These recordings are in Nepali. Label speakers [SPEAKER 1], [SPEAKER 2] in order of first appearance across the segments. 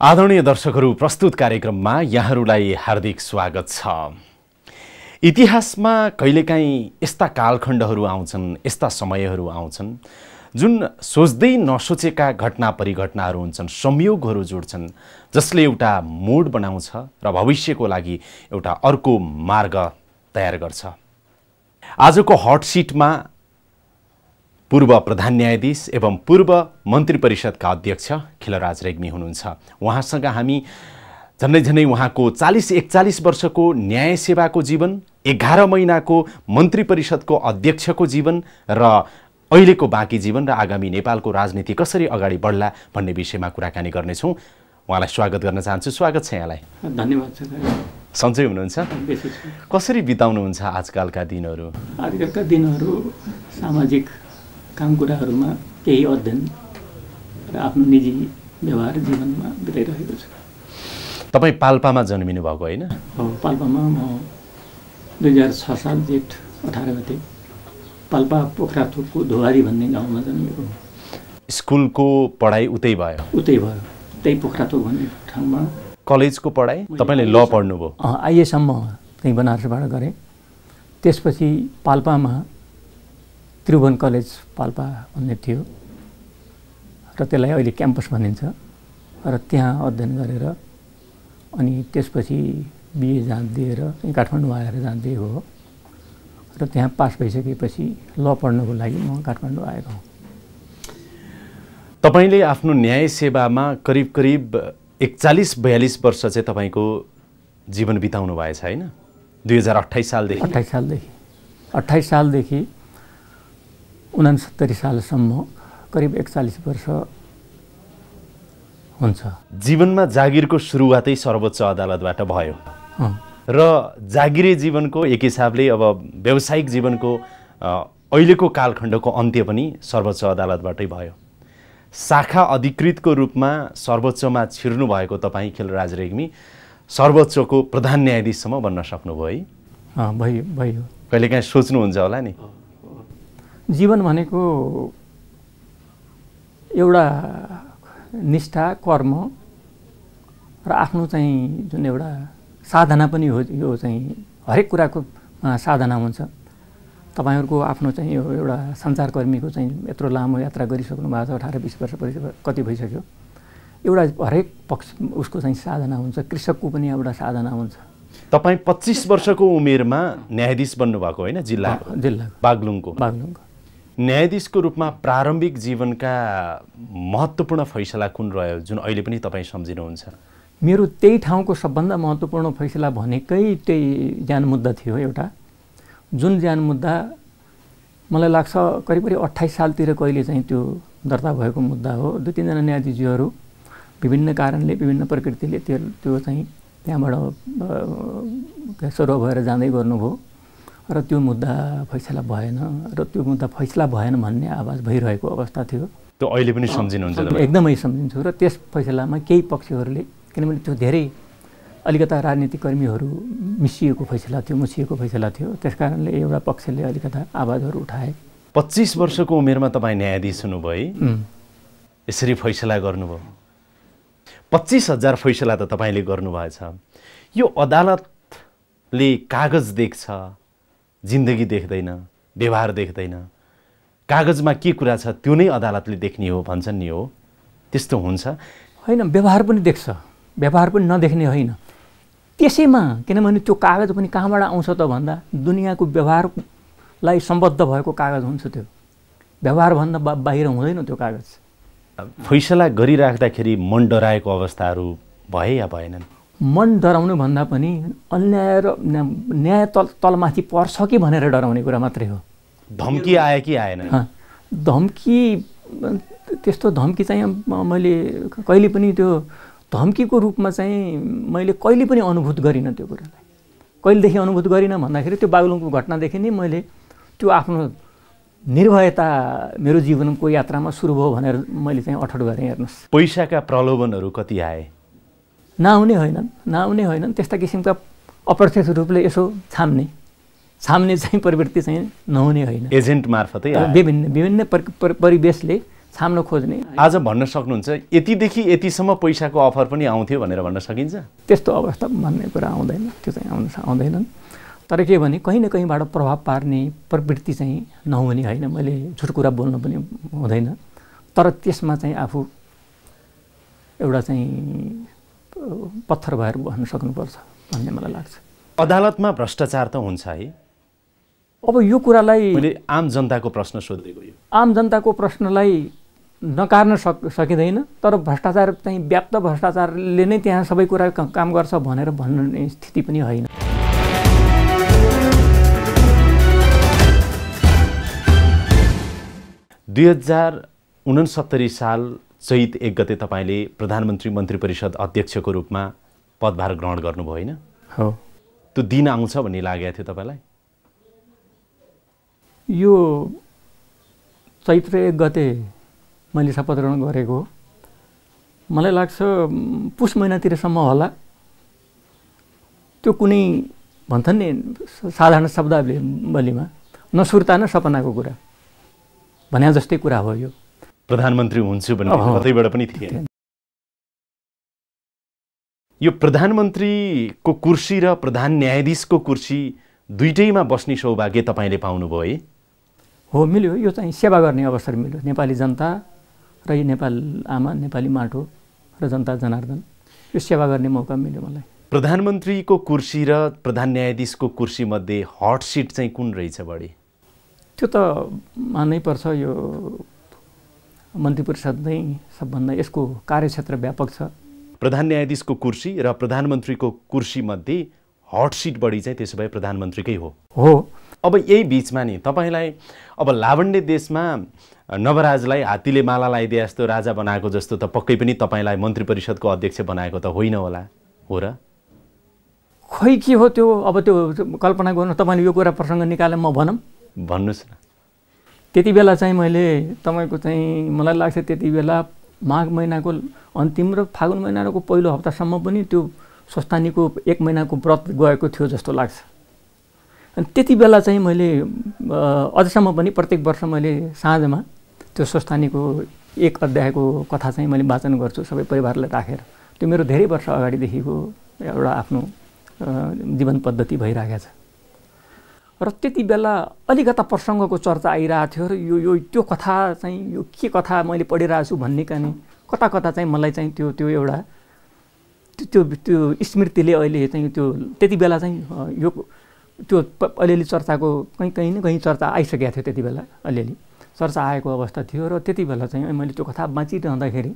[SPEAKER 1] आदरणीय दर्शकहरू प्रस्तुत कार्यक्रममा यहाँहरूलाई हार्दिक स्वागत छ। इतिहासमा कहिलेकाहीँ यस्ता कालखण्डहरू आउँछन् यस्ता समयहरू आउँछन् जुन सोच्दै नसोचेका घटना परिघटनाहरू हुन्छन् संयोगहरू जोड्छन् जसले एउटा मोड बनाउँछ र भविष्यको लागि एउटा अर्को मार्ग तयार गर्छ। आजको हट सिटमा पूर्व प्रधान न्यायाधीश एवं पूर्व मन्त्री परिषदका अध्यक्ष खिलराज रेग्मी हुनुहुन्छ। उहाँसँग हामी झन्डै झन्डै उहाँको चालिस एकचालिस वर्षको न्याय सेवाको जीवन एघार महिनाको मन्त्री परिषदको अध्यक्षको जीवन र अहिलेको बाँकी जीवन र आगामी नेपालको राजनीति कसरी अगाडि बढ्ला भन्ने विषयमा कुराकानी गर्नेछौँ। उहाँलाई स्वागत गर्न चाहन्छु। स्वागत छ यहाँलाई।
[SPEAKER 2] धन्यवाद छ
[SPEAKER 1] सन्चै हुनुहुन्छ? कसरी बिताउनुहुन्छ आजकलका दिनहरू?
[SPEAKER 2] आजकलका दिनहरू सामाजिक काम कुराहरूमा केही अध्ययन र आफ्नो निजी व्यवहार जीवनमा बिताइरहेको छु।
[SPEAKER 1] तपाईँ पाल्पामा जन्मिनु भएको होइन?
[SPEAKER 2] हो पाल्पामा म दुई हजार छ साल जेठ अठार गते पाल्पा पोखराथोकको धुवारी भन्ने गाउँमा जन्मेको हो।
[SPEAKER 1] स्कुलको पढाइ उतै भयो?
[SPEAKER 2] उतै भयो त्यही पोखराथोक भन्ने ठाउँमा।
[SPEAKER 1] कलेजको पढाइ? तपाईँले ल पढ्नुभयो।
[SPEAKER 2] आइएसम्म त्यहीँ बनारसबाट गरेँ। त्यसपछि पाल्पामा त्रिभुवन कलेज पाल्पा भन्ने थियो र त्यसलाई अहिले क्याम्पस भनिन्छ र त्यहाँ अध्ययन गरेर अनि त्यसपछि बिए जाँच दिएर यहीँ काठमाडौँ आएर जाँच दिएको हो र त्यहाँ पास भइसकेपछि ल पढ्नको लागि म काठमाडौँ आएको हुँ।
[SPEAKER 1] तपाईँले आफ्नो न्याय सेवामा करिब करिब एकचालिस बयालिस वर्ष चाहिँ तपाईँको जीवन बिताउनु भएछ होइन? दुई हजार अठाइस सालदेखि।
[SPEAKER 2] अट्ठाइस सालदेखि। अट्ठाइस सालदेखि उनासत्तरी सालसम्म करिब एकचालिस वर्ष हुन्छ।
[SPEAKER 1] जीवनमा जागिरको सुरुवातै सर्वोच्च अदालतबाट भयो। र जागिरे जीवनको एक हिसाबले अब व्यावसायिक जीवनको अहिलेको कालखण्डको अन्त्य पनि सर्वोच्च अदालतबाटै भयो। शाखा अधिकृतको रूपमा सर्वोच्चमा छिर्नु भएको तपाईँ खिलराज रेग्मी सर्वोच्चको प्रधान न्यायाधीशसम्म बन्न सक्नुभयो है?
[SPEAKER 2] अँ, भयो भयो।
[SPEAKER 1] कहिलेकाहीँ सोच्नुहुन्छ होला नि?
[SPEAKER 2] जीवन भनेको एउटा निष्ठा कर्म र आफ्नो चाहिँ जुन एउटा साधना पनि हो यो चाहिँ हरेक कुराको साधना हुन्छ। तपाईँहरूको आफ्नो चाहिँ यो एउटा सञ्चारकर्मीको चाहिँ यत्रो लामो यात्रा गरिसक्नु भएको छ अठार बिस वर्ष कति भइसक्यो। एउटा हरेक पक्ष उसको चाहिँ साधना हुन्छ कृषकको पनि एउटा साधना हुन्छ।
[SPEAKER 1] तपाईँ पच्चिस वर्षको उमेरमा न्यायाधीश बन्नुभएको होइन जिल्ला?
[SPEAKER 2] जिल्लाको
[SPEAKER 1] बागलुङको।
[SPEAKER 2] बागलुङको।
[SPEAKER 1] न्यायाधीशको रूपमा प्रारम्भिक जीवनका महत्त्वपूर्ण फैसला कुन रह्यो जुन अहिले पनि तपाईँ सम्झिनुहुन्छ?
[SPEAKER 2] मेरो त्यही ठाउँको सबभन्दा महत्त्वपूर्ण फैसला भनेकै त्यही ज्यान मुद्दा थियो एउटा। जुन ज्यान मुद्दा मलाई लाग्छ करिब करिब अट्ठाइस सालतिर कहिले चाहिँ त्यो दर्ता भएको मुद्दा हो। दुई तिनजना न्यायाधीशहरू विभिन्न कारणले विभिन्न प्रकृतिले त्यो त्यो चाहिँ त्यहाँबाट सरुवा भएर जाँदै गर्नुभयो। र त्यो मुद्दा फैसला भएन र त्यो मुद्दा फैसला भएन भन्ने आवाज भइरहेको अवस्था थियो।
[SPEAKER 1] त्यो अहिले पनि सम्झिनुहुन्छ
[SPEAKER 2] एकदमै सम्झिन्छु र त्यस फैसलामा केही पक्षहरूले किनभने त्यो धेरै अलिकता राजनीतिक कर्मीहरू मिसिएको फैसला थियो मुसिएको फैसला थियो। त्यस कारणले एउटा पक्षले अलिकता आवाजहरू उठाए।
[SPEAKER 1] पच्चिस वर्षको उमेरमा तपाईँ न्यायाधीश हुनुभयो है।
[SPEAKER 2] उम्,
[SPEAKER 1] यसरी फैसला गर्नुभयो। पच्चिस हजार फैसला त तपाईँले गर्नुभएछ। यो अदालतले कागज देख्छ। जिन्दगी देख्दैन व्यवहार देख्दैन। कागजमा के कुरा छ त्यो नै अदालतले देख्ने हो भन्छन् नि हो। त्यस्तो हुन्छ।
[SPEAKER 2] होइन व्यवहार पनि देख्छ। व्यवहार पनि नदेख्ने होइन। त्यसैमा किनभने त्यो कागज पनि कहाँबाट आउँछ त भन्दा दुनियाँको व्यवहारलाई सम्बद्ध भएको कागज हुन्छ त्यो। व्यवहारभन्दा बा बाहिर हुँदैन त्यो कागज।
[SPEAKER 1] फैसला गरिराख्दाखेरि मन डराएको अवस्थाहरू भए या भएनन्?
[SPEAKER 2] मन डराउनु भन्दा पनि अन्याय र न्या- न्याय तल तलमाथि पर्छ कि भनेर डराउने कुरा मात्रै हो।
[SPEAKER 1] धम्की आयो कि आएन?
[SPEAKER 2] धम्की त्यस्तो धम्की चाहिँ मैले कहिले पनि त्यो धम्कीको रूपमा चाहिँ मैले कहिले पनि अनुभूत गरिनँ त्यो कुरालाई। कहिलेदेखि अनुभूत गरिनँ भन्दाखेरि त्यो बागलुङको घटनादेखि नै मैले त्यो आफ्नो निर्भयता मेरो जीवनको यात्रामा सुरु भयो भनेर मैले चाहिँ अठोट गरेँ हेर्नुहोस्।
[SPEAKER 1] पैसाका प्रलोभनहरू कति आए?
[SPEAKER 2] नआउने होइनन् नआउने होइनन् त्यस्ता किसिमका अप्रत्यक्ष रूपले यसो छाम्ने। छाम्ने चाहिँ प्रवृत्ति चाहिँ नहुने होइन।
[SPEAKER 1] एजेन्ट मार्फतै।
[SPEAKER 2] विभिन्न विभिन्न पर- पर- परिवेशले छाम्न खोज्ने।
[SPEAKER 1] आज भन्न सक्नुहुन्छ यतिदेखि यतिसम्म पैसाको अफर पनि आउँथ्यो भनेर भन्न सकिन्छ?
[SPEAKER 2] त्यस्तो अवस्था भन्ने कुरा आउँदैन त्यो चाहिँ आउन आउँदैनन्। तर के भने कहीँ न कहीँबाट प्रभाव पार्ने प्रवृत्ति चाहिँ नहुने होइन मैले झुट कुरा बोल्नु पनि हुँदैन। तर त्यसमा चाहिँ आफू एउटा चाहिँ पत्थर भएर भन्न सक्नुपर्छ भन्ने मलाई लाग्छ।
[SPEAKER 1] अदालतमा भ्रष्टाचार त हुन्छ है।
[SPEAKER 2] अब यो कुरालाई
[SPEAKER 1] आम जनताको प्रश्न सोधेको यो।
[SPEAKER 2] आम जनताको प्रश्नलाई नकार्न सक सकिँदैन तर भ्रष्टाचार चाहिँ व्याप्त भ्रष्टाचारले नै त्यहाँ सबै कुरा काम गर्छ भनेर भन्ने स्थिति पनि होइन।
[SPEAKER 1] दुई हजार उनसत्तरी साल चैत एक गते तपाईँले प्रधानमन्त्री मन्त्री परिषद अध्यक्षको रूपमा पदभार ग्रहण गर्नुभयो होइन?
[SPEAKER 2] हो।
[SPEAKER 1] त्यो दिन आउँछ भन्ने लागेको थियो तपाईँलाई?
[SPEAKER 2] यो चैत्र एक गते मैले शपथ ग्रहण गरेको मलाई लाग्छ पुस महिनातिरसम्म होला। त्यो कुनै भन्छन् नि साधारण शब्दावलीमा नसुर्ता न सपनाको कुरा। भने जस्तै कुरा हो यो
[SPEAKER 1] प्रधानमन्त्री हुन्छु भन्ने कतैबाट पनि थिएन। यो प्रधानमन्त्रीको कुर्सी र प्रधान न्यायाधीशको कुर्सी दुइटैमा बस्ने सौभाग्य तपाईँले पाउनुभयो है?
[SPEAKER 2] हो मिल्यो। यो चाहिँ सेवा गर्ने अवसर मिल्यो। नेपाली जनता र यो नेपाल आमा नेपाली माटो र जनता जनार्दन। यो सेवा गर्ने मौका मिल्यो मलाई।
[SPEAKER 1] प्रधानमन्त्रीको कुर्सी र प्रधान न्यायाधीशको कुर्सीमध्ये हट सिट चाहिँ कुन रहेछ बढी
[SPEAKER 2] त्यो त मानै पर्छ। यो मन्त्री परिषद नै सबभन्दा यसको कार्यक्षेत्र व्यापक छ।
[SPEAKER 1] प्रधान न्यायाधीशको कुर्सी र प्रधानमन्त्रीको कुर्सीमध्ये हट सिट बढी चाहिँ त्यसो भए प्रधानमन्त्रीकै हो।
[SPEAKER 2] हो।
[SPEAKER 1] अब यही बिचमा नि तपाईँलाई अब लावण्य देशमा नवराजलाई हात्तीले माला लगाइदिए जस्तो राजा बनाएको जस्तो त पक्कै पनि तपाईँलाई मन्त्री परिषदको अध्यक्ष बनाएको त होइन होला हो र?
[SPEAKER 2] खै के हो त्यो? अब त्यो कल्पना गर्नु तपाईँले यो कुरा प्रसङ्ग निकालेँ म भनौँ।
[SPEAKER 1] भन्नुहोस् न।
[SPEAKER 2] त्यति बेला चाहिँ मैले तपाईँको चाहिँ मलाई लाग्छ त्यति बेला माघ महिनाको अन्तिम र फागुन महिनाको पहिलो हप्तासम्म पनि त्यो स्वस्थानीको एक महिनाको व्रत गएको थियो जस्तो लाग्छ। अनि त्यति बेला चाहिँ मैले अझसम्म पनि प्रत्येक वर्ष मैले साँझमा त्यो स्वस्थानीको एक अध्यायको कथा चाहिँ मैले वाचन गर्छु सबै परिवारलाई राखेर। त्यो मेरो धेरै वर्ष अगाडिदेखिको एउटा आफ्नो जीवन पद्धति भइरहेको छ। र त्यति बेला अलिकता प्रसङ्गको चर्चा आइरहेको थियो र यो यो त्यो कथा चाहिँ यो के कथा मैले पढिरहेको छु भन्ने कानी कता कता चाहिँ मलाई चाहिँ त्यो त्यो एउटा त्यो त्यो स्मृतिले अहिले चाहिँ त्यो त्यति बेला चाहिँ यो त्यो अलिअलि चर्चाको कहीँ कहीँ न कहीँ चर्चा आइसकेको थियो त्यति बेला अलिअलि। चर्चा आएको अवस्था थियो र त्यति बेला चाहिँ मैले त्यो कथा बाँचिरहँदाखेरि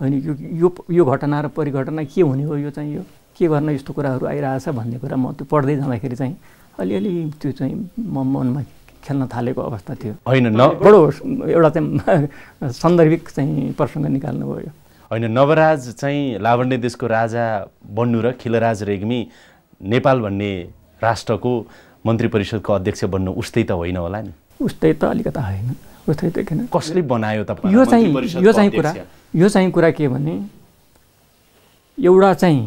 [SPEAKER 2] होइन यो यो यो घटना र परिघटना के हुने हो यो चाहिँ यो के गर्न यस्तो कुराहरू आइरहेछ भन्ने कुरा म त्यो पढ्दै जाँदाखेरि चाहिँ अलिअलि त्यो चाहिँ म मनमा खेल्न थालेको अवस्था थियो।
[SPEAKER 1] होइन न
[SPEAKER 2] बडो एउटा चाहिँ सन्दर्भिक चाहिँ प्रसङ्ग निकाल्नुभयो
[SPEAKER 1] होइन नवराज चाहिँ लावण्य देशको राजा बन्नु र खिलराज रेग्मी नेपाल भन्ने राष्ट्रको मन्त्री परिषदको अध्यक्ष बन्नु उस्तै त होइन होला नि।
[SPEAKER 2] उस्तै त अलिकता होइन उस्तै त किन?
[SPEAKER 1] कसले बनायो त
[SPEAKER 2] यो चाहिँ यो चाहिँ कुरा यो चाहिँ कुरा के भने एउटा चाहिँ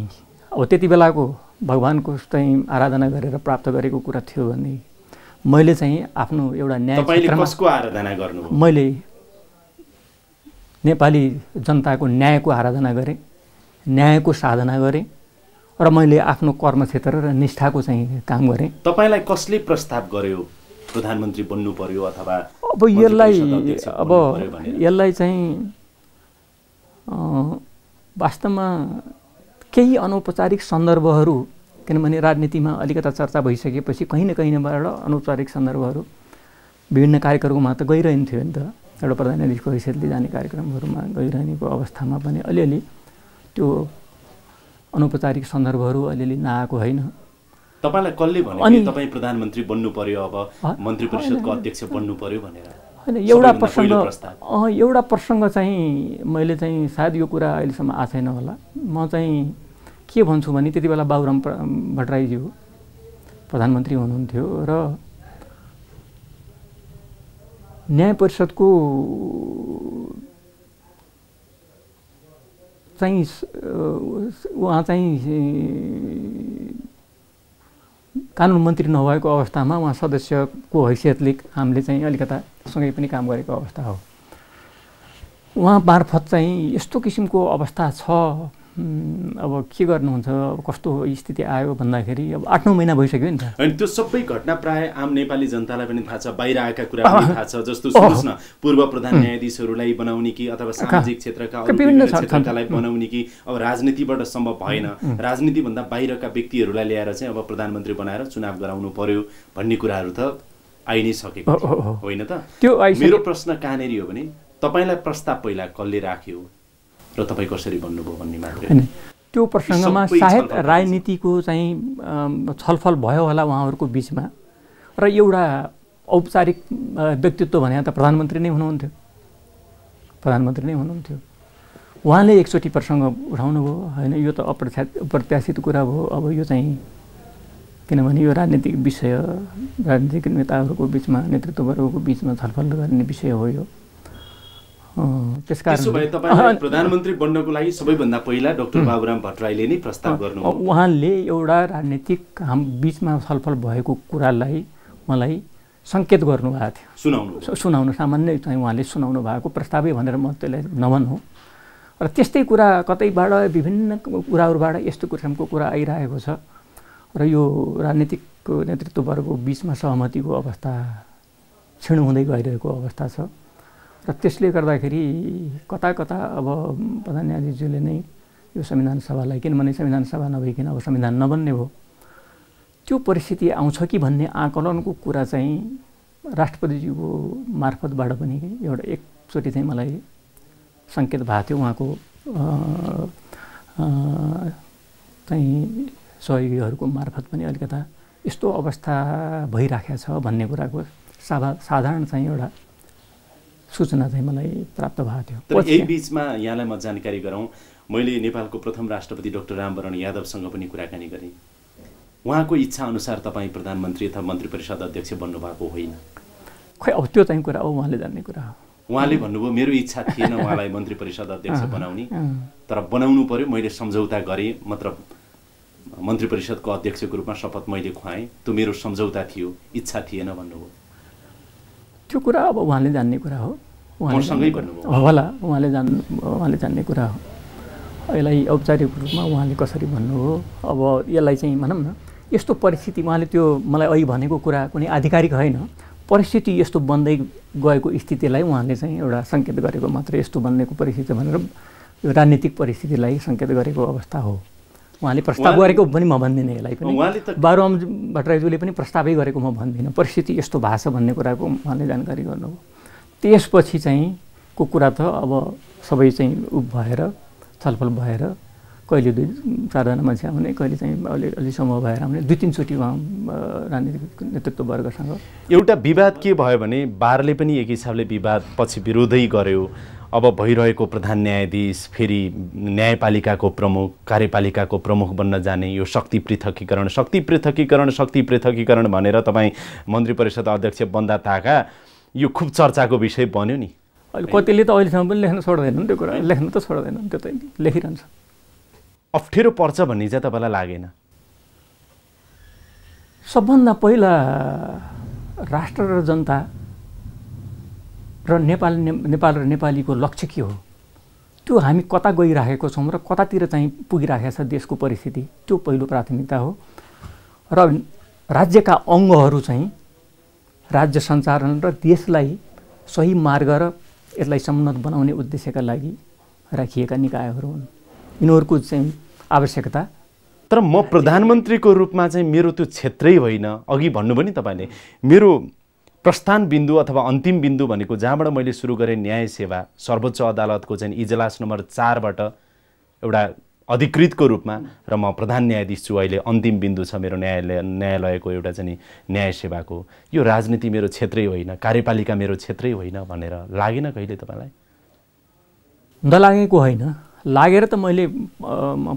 [SPEAKER 2] अब त्यति बेलाको भगवान्को चाहिँ आराधना गरेर प्राप्त गरेको कुरा थियो भने मैले चाहिँ आफ्नो एउटा न्याय
[SPEAKER 1] कसको आराधना गर्नु
[SPEAKER 2] मैले नेपाली जनताको न्यायको आराधना गरेँ न्यायको साधना गरेँ र मैले आफ्नो कर्मक्षेत्र र निष्ठाको चाहिँ काम गरेँ।
[SPEAKER 1] तपाईँलाई कसले प्रस्ताव गर्यो? प्रधानमन्त्री बन्नु पर्यो अथवा
[SPEAKER 2] अब यसलाई अब यसलाई चाहिँ वास्तवमा केही अनौपचारिक सन्दर्भहरू किनभने राजनीतिमा अलिकता चर्चा भइसकेपछि कहीँ न कहीँबाट अनौपचारिक सन्दर्भहरू विभिन्न कार्यक्रममा त गइरहन्थ्यो नि त। एउटा प्रधान न्यायाधीशको हैसियतले जाने कार्यक्रमहरूमा गइरहनेको अवस्थामा पनि अलिअलि त्यो अनौपचारिक सन्दर्भहरू अलिअलि नआएको होइन।
[SPEAKER 1] तपाईँलाई कसले भने तपाईँ प्रधानमन्त्री बन्नु पर्यो अब मन्त्री परिषदको अध्यक्ष बन्नु पर्यो भनेर।
[SPEAKER 2] होइन एउटा प्रसङ्ग एउटा प्रसङ्ग चाहिँ मैले चाहिँ सायद यो कुरा अहिलेसम्म आएको छैन होला। म चाहिँ के भन्छु भने त्यति बेला बाबुराम भट्टराईज्यू प्रधानमन्त्री हुनुहुन्थ्यो र न्याय परिषदको चाहिँ उहाँ चाहिँ कानुन मन्त्री नभएको अवस्थामा उहाँ सदस्यको हैसियतले हामीले चाहिँ अलिकता सँगै पनि काम गरेको अवस्था हो। उहाँ मार्फत चाहिँ यस्तो किसिमको अवस्था छ अब के गर्नुहुन्छ अब कस्तो स्थिति आयो भन्दाखेरि अब आठ नौ महिना भइसक्यो नि त।
[SPEAKER 1] अनि त्यो सबै घटना प्राय आम नेपाली जनतालाई पनि थाहा छ बाहिर आएका कुरा पनि थाहा छ जस्तो सुन्नुहोस् न पूर्व प्रधान न्यायाधीशहरूलाई बनाउने कि अथवा सामाजिक क्षेत्रका विभिन्न क्षेत्रकालाई बनाउने कि अब राजनीतिबाट सम्भव भएन। राजनीतिभन्दा बाहिरका व्यक्तिहरूलाई ल्याएर चाहिँ अब प्रधानमन्त्री बनाएर चुनाव गराउनु पर्यो भन्ने कुराहरू त आइ नै सकेको होइन त? त्यो मेरो प्रश्न कहाँनिर हो भने तपाईँलाई प्रस्ताव पहिला कसले राख्यो र तपाईँ कसरी भन्नुभयो भन्ने मात्रै
[SPEAKER 2] त्यो प्रसङ्गमा सायद राजनीतिको चाहिँ छलफल भयो होला उहाँहरूको बिचमा। र एउटा औपचारिक व्यक्तित्व भने त प्रधानमन्त्री नै हुनुहुन्थ्यो। प्रधानमन्त्री नै हुनुहुन्थ्यो। उहाँले एकचोटि प्रसङ्ग उठाउनु भयो होइन यो त अप्रत्या अप्रत्याशित कुरा भयो। अब यो चाहिँ किनभने यो राजनीतिक विषय राजनीतिक नेताहरूको बिचमा नेतृत्ववर्गको बिचमा छलफल गर्ने विषय हो यो।
[SPEAKER 1] त्यसकारण प्रधानमन्त्री बन्नको लागि सबैभन्दा पहिला डाक्टर बाबुराम भट्टराईले नै प्रस्ताव गर्नु
[SPEAKER 2] उहाँले एउटा राजनीतिक हाम बिचमा छलफल भएको कुरालाई मलाई सङ्केत गर्नुभएको थियो।
[SPEAKER 1] सुनाउनु।
[SPEAKER 2] सुनाउनु सामान्य चाहिँ उहाँले सुनाउनु भएको प्रस्तावै भनेर म त्यसलाई नभन्नु र त्यस्तै कुरा कतैबाट विभिन्न कुराहरूबाट यस्तो किसिमको कुरा आइरहेको छ। र यो राजनीतिक नेतृत्ववर्गको बिचमा सहमतिको अवस्था क्षीण हुँदै गइरहेको अवस्था छ। र त्यसले गर्दाखेरि कता कता अब प्रधान न्यायाधीशज्यूले नै यो संविधान सभालाई किनभने संविधान सभा नभइकन अब संविधान नबन्ने भयो। त्यो परिस्थिति आउँछ कि भन्ने आकलनको कुरा चाहिँ राष्ट्रपतिज्यूको मार्फतबाट पनि एउटा एकचोटि चाहिँ मलाई सङ्केत भएको थियो उहाँको चाहिँ सहयोगीहरूको मार्फत पनि अलिकता यस्तो अवस्था भइराखेको छ भन्ने कुराको साधा साधारण चाहिँ एउटा सूचना चाहिँ मलाई प्राप्त भएको थियो।
[SPEAKER 1] तर यही बिचमा यहाँलाई म जानकारी गराउँ। मैले नेपालको प्रथम राष्ट्रपति डाक्टर रामवरण यादवसँग पनि कुराकानी गरेँ। उहाँको इच्छा अनुसार तपाईँ प्रधानमन्त्री अथवा मन्त्री परिषद अध्यक्ष बन्नुभएको होइन।
[SPEAKER 2] खै अब त्यो चाहिँ कुरा हो उहाँले जान्ने कुरा हो।
[SPEAKER 1] उहाँले भन्नुभयो मेरो इच्छा थिएन उहाँलाई मन्त्री परिषद अध्यक्ष बनाउने। तर बनाउनु पर्यो मैले सम्झौता गरेँ मात्र मन्त्री परिषदको अध्यक्षको रूपमा शपथ मैले खुवाएँ। त्यो मेरो सम्झौता थियो इच्छा थिएन भन्नुभयो।
[SPEAKER 2] त्यो कुरा अब उहाँले जान्ने कुरा हो। उहाँले होला उहाँले जान् उहाँले जान्ने कुरा हो। यसलाई औपचारिक रूपमा उहाँले कसरी भन्नु हो? अब यसलाई चाहिँ भनौँ न यस्तो परिस्थिति उहाँले त्यो मलाई अहिले भनेको कुरा कुनै आधिकारिक होइन। परिस्थिति यस्तो बन्दै गएको स्थितिलाई उहाँले चाहिँ एउटा सङ्केत गरेको मात्र यस्तो बन्नेको परिस्थिति भनेर यो राजनीतिक परिस्थितिलाई सङ्केत गरेको अवस्था हो। उहाँले प्रस्ताव गरेको पनि म भन्दिनँ यसलाई पनि। बाबुराम भट्टराईज्यूले पनि प्रस्तावै गरेको म भन्दिनँ। परिस्थिति यस्तो भएको छ भन्ने कुराको उहाँले जानकारी गर्नुभयो। त्यसपछि चाहिँ को कुरा त अब सबै चाहिँ उप भएर छलफल भएर कहिले दुई चारजना मान्छे आउने कहिले चाहिँ अलि अलि समूह भएर आउने दुई तिनचोटि उहाँ राजनीतिक नेतृत्ववर्गसँग
[SPEAKER 1] एउटा विवाद के भयो भने बारले पनि एक हिसाबले विवाद पछि विरोधै गर्यो। अब भइरहेको प्रधान न्यायाधीश फेरि न्यायपालिकाको प्रमुख कार्यपालिकाको प्रमुख बन्न जाने यो शक्ति पृथकीकरण शक्ति पृथकीकरण शक्ति पृथकीकरण भनेर तपाईँ मन्त्री परिषद अध्यक्ष बन्दा ताका यो खुब चर्चाको विषय बन्यो नि।
[SPEAKER 2] अहिले कतिले त अहिलेसम्म पनि लेख्न छोड्दैनन् त्यो कुरा। लेख्न त छोड्दैनन् त्यो त लेखिरहन्छ।
[SPEAKER 1] अप्ठ्यारो पर्छ भन्ने चाहिँ तपाईँलाई लागेन?
[SPEAKER 2] सबभन्दा पहिला राष्ट्र र जनता र नेपाल नेपाल र नेपालीको लक्ष्य के हो? त्यो हामी कता गइराखेको छौँ र कतातिर चाहिँ पुगिराखेको छ देशको परिस्थिति? त्यो पहिलो प्राथमिकता हो। र राज्यका अङ्गहरू चाहिँ राज्य सञ्चालन र देशलाई सही मार्ग र यसलाई समुन्नत बनाउने उद्देश्यका लागि राखिएका निकायहरू हुन्। यिनीहरूको चाहिँ आवश्यकता।
[SPEAKER 1] तर म प्रधानमन्त्रीको रूपमा चाहिँ मेरो त्यो क्षेत्रै होइन। अघि भन्नुभयो नि तपाईँले मेरो प्रस्थान बिन्दु अथवा अन्तिम बिन्दु भनेको जहाँबाट मैले सुरु गरेँ न्याय सेवा सर्वोच्च अदालतको चाहिँ इजलास नम्बर चारबाट एउटा अधिकृतको रूपमा र म प्रधान न्यायाधीश छु अहिले अन्तिम बिन्दु छ मेरो न्यायालय न्यायालयको एउटा चाहिँ न्याय सेवाको। यो राजनीति मेरो क्षेत्रै होइन कार्यपालिका मेरो क्षेत्रै होइन भनेर लागेन कहिले तपाईँलाई?
[SPEAKER 2] नलागेको होइन। लागेर त मैले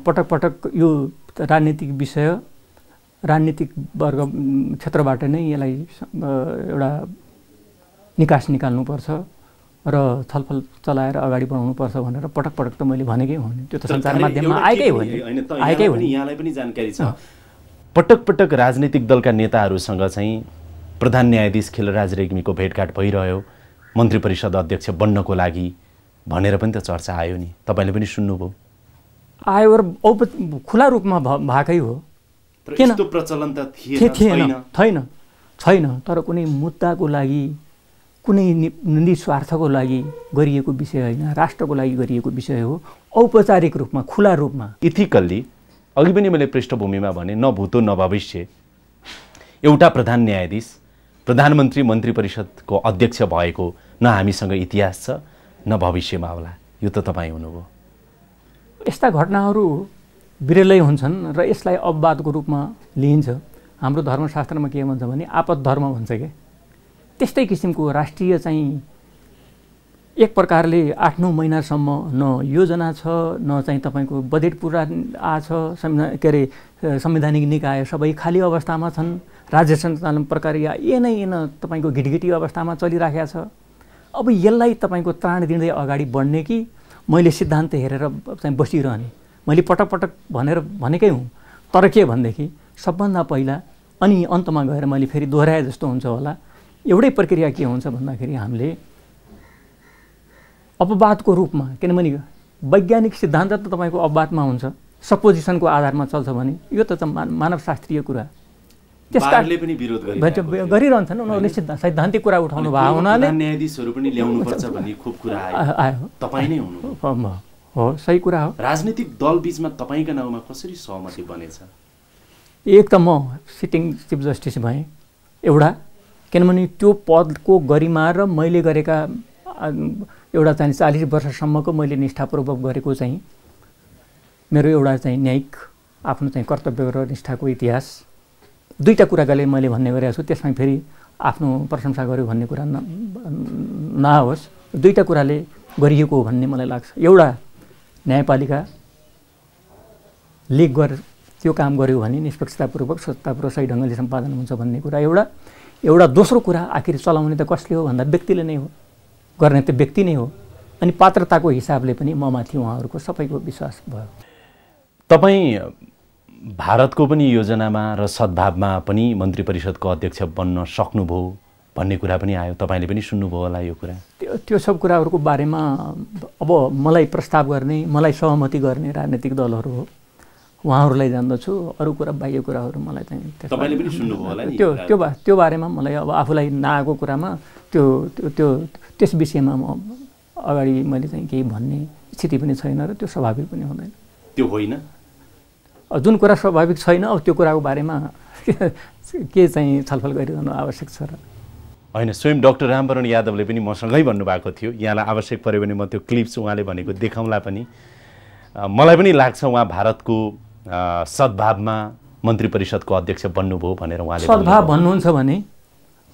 [SPEAKER 2] पटक पटक यो राजनीतिक विषय राजनीतिक वर्ग क्षेत्रबाट नै यसलाई एउटा निकास निकाल्नुपर्छ र छलफल चलाएर अगाडि बढाउनुपर्छ भनेर पटक पटक त मैले भनेकै हो नि। त्यो त सञ्चार माध्यममा आएकै हो नि। आएकै हो
[SPEAKER 1] यहाँलाई पनि जानकारी छ। पटक पटक राजनीतिक दलका नेताहरूसँग चाहिँ प्रधान न्यायाधीश खिलराज रेग्मीको भेटघाट भइरह्यो। मन्त्री परिषद अध्यक्ष बन्नको लागि भनेर पनि त चर्चा आयो नि। तपाईँले पनि सुन्नुभयो।
[SPEAKER 2] आयो र औप खुला रूपमा भ भएकै हो। किन?
[SPEAKER 1] प्रचलन त
[SPEAKER 2] थिए
[SPEAKER 1] थिएन छैन।
[SPEAKER 2] छैन तर कुनै मुद्दाको लागि कुनै निस्वार्थको लागि गरिएको विषय होइन राष्ट्रको लागि गरिएको विषय हो औपचारिक रूपमा खुला रूपमा।
[SPEAKER 1] इथिकल्ली अघि पनि मैले पृष्ठभूमिमा भने न भूतो न भविष्य एउटा प्रधान न्यायाधीश प्रधानमन्त्री मन्त्री परिषदको अध्यक्ष भएको न हामीसँग इतिहास छ न भविष्यमा होला। यो त तपाईँ हुनुभयो।
[SPEAKER 2] यस्ता घटनाहरू विरलै हुन्छन् र यसलाई अपवादको रूपमा लिइन्छ। हाम्रो धर्मशास्त्रमा के भन्छ भने आपद धर्म भन्छ क्या त्यस्तै किसिमको राष्ट्रिय चाहिँ एक प्रकारले आठ नौ महिनासम्म न योजना छ न चाहिँ तपाईँको बजेट पुरा आछ संविधान के अरे संवैधानिक निकाय सबै खाली अवस्थामा छन्। राज्य सञ्चालन प्रक्रिया एन एन तपाईँको घिटघिटी अवस्थामा चलिराखेको छ। अब यसलाई तपाईँको त्राण दिँदै अगाडि बढ्ने कि? मैले सिद्धान्त हेरेर चाहिँ बसिरहने। मैले पटक पटक भनेर भनेकै हुँ। तर के भनेदेखि सबभन्दा पहिला अनि अन्तमा गएर मैले फेरि दोहोऱ्याए जस्तो हुन्छ होला। एउटै प्रक्रिया के हुन्छ भन्दाखेरि हामीले अपवादको रूपमा किनभने वैज्ञानिक सिद्धान्त त तपाईँको अपवादमा हुन्छ। सपोजिसनको आधारमा चल्छ भने यो त त मा- मानवशास्त्रीय कुरा। त्यसका
[SPEAKER 1] बारले पनि विरोध।
[SPEAKER 2] गरिरहन्छन्। उनीहरूले सिद्धा सैद्धान्तिक कुरा उठाउनु भएको हुनाले
[SPEAKER 1] न्यायाधीशहरू पनि ल्याउनुपर्छ भन्ने खुब कुरा आयो। तपाईँ नै हुनुभयो
[SPEAKER 2] हो सही कुरा हो।
[SPEAKER 1] राजनीतिक दल बिचमा तपाईँका नाउँमा कसरी सहमति बनेछ?
[SPEAKER 2] एक त म सिटिङ चिफ जस्टिस भएँ एउटा। किनभने त्यो पदको गरिमा र मैले गरेका एउटा चाहिँ चालिस वर्षसम्मको मैले निष्ठापूर्वक गरेको चाहिँ मेरो एउटा चाहिँ न्यायिक आफ्नो चाहिँ कर्तव्य र निष्ठाको इतिहास। दुईवटा कुराकाले मैले भन्ने गरेको छु त्यसमा फेरि आफ्नो प्रशंसा गर्यो भन्ने कुरा न नहोस्। दुईवटा कुराले गरिएको हो भन्ने मलाई लाग्छ। एउटा न्यायपालिका लिक गरेर त्यो काम गऱ्यो भने निष्पक्षतापूर्वक स्वच्छतापूर्वक सही ढङ्गले सम्पादन हुन्छ भन्ने कुरा एउटा एउटा दोस्रो कुरा आखिर चलाउने त कसले हो भन्दा व्यक्तिले नै हो। गर्ने त व्यक्ति नै हो। अनि पात्रताको हिसाबले पनि ममाथि उहाँहरूको सबैको विश्वास भयो।
[SPEAKER 1] तपाईँ भारतको पनि योजनामा र सद्भावमा पनि मन्त्री परिषदको अध्यक्ष बन्न सक्नुभयो। भन्ने कुरा पनि आयो। तपाईँले पनि सुन्नुभयो होला यो कुरा।
[SPEAKER 2] त्यो त्यो सब कुराहरूको बारेमा अब मलाई प्रस्ताव गर्ने मलाई सहमति गर्ने राजनीतिक दलहरू हो। उहाँहरूलाई जान्दछु। अरू कुरा बाह्य कुराहरू मलाई चाहिँ त्यसमा-
[SPEAKER 1] तपाईँले पनि सुन्नुभयो होला नि
[SPEAKER 2] त्यो। त्यो बा त्यो बारेमा मलाई अब आफूलाई नआएको कुरामा त्यो त्यो त्यो त्यस विषयमा म अगाडि मैले चाहिँ केही भन्ने स्थिति पनि छैन र त्यो स्वाभाविक पनि हुँदैन।
[SPEAKER 1] त्यो होइन?
[SPEAKER 2] जुन कुरा स्वाभाविक छैन अब त्यो कुराको बारेमा के चाहिँ छलफल गरिरहनु आवश्यक छ र?
[SPEAKER 1] होइन स्वयं डक्टर रामवरण यादवले पनि मसँगै भन्नुभएको थियो। यहाँलाई आवश्यक पऱ्यो भने म त्यो क्लिप्स उहाँले भनेको देखाउँला पनि। मलाई पनि लाग्छ उहाँ भारतको सद्भावमा मन्त्री परिषदको अध्यक्ष बन्नुभयो भनेर उहाँले
[SPEAKER 2] सद्भाव। भन्नुहुन्छ भने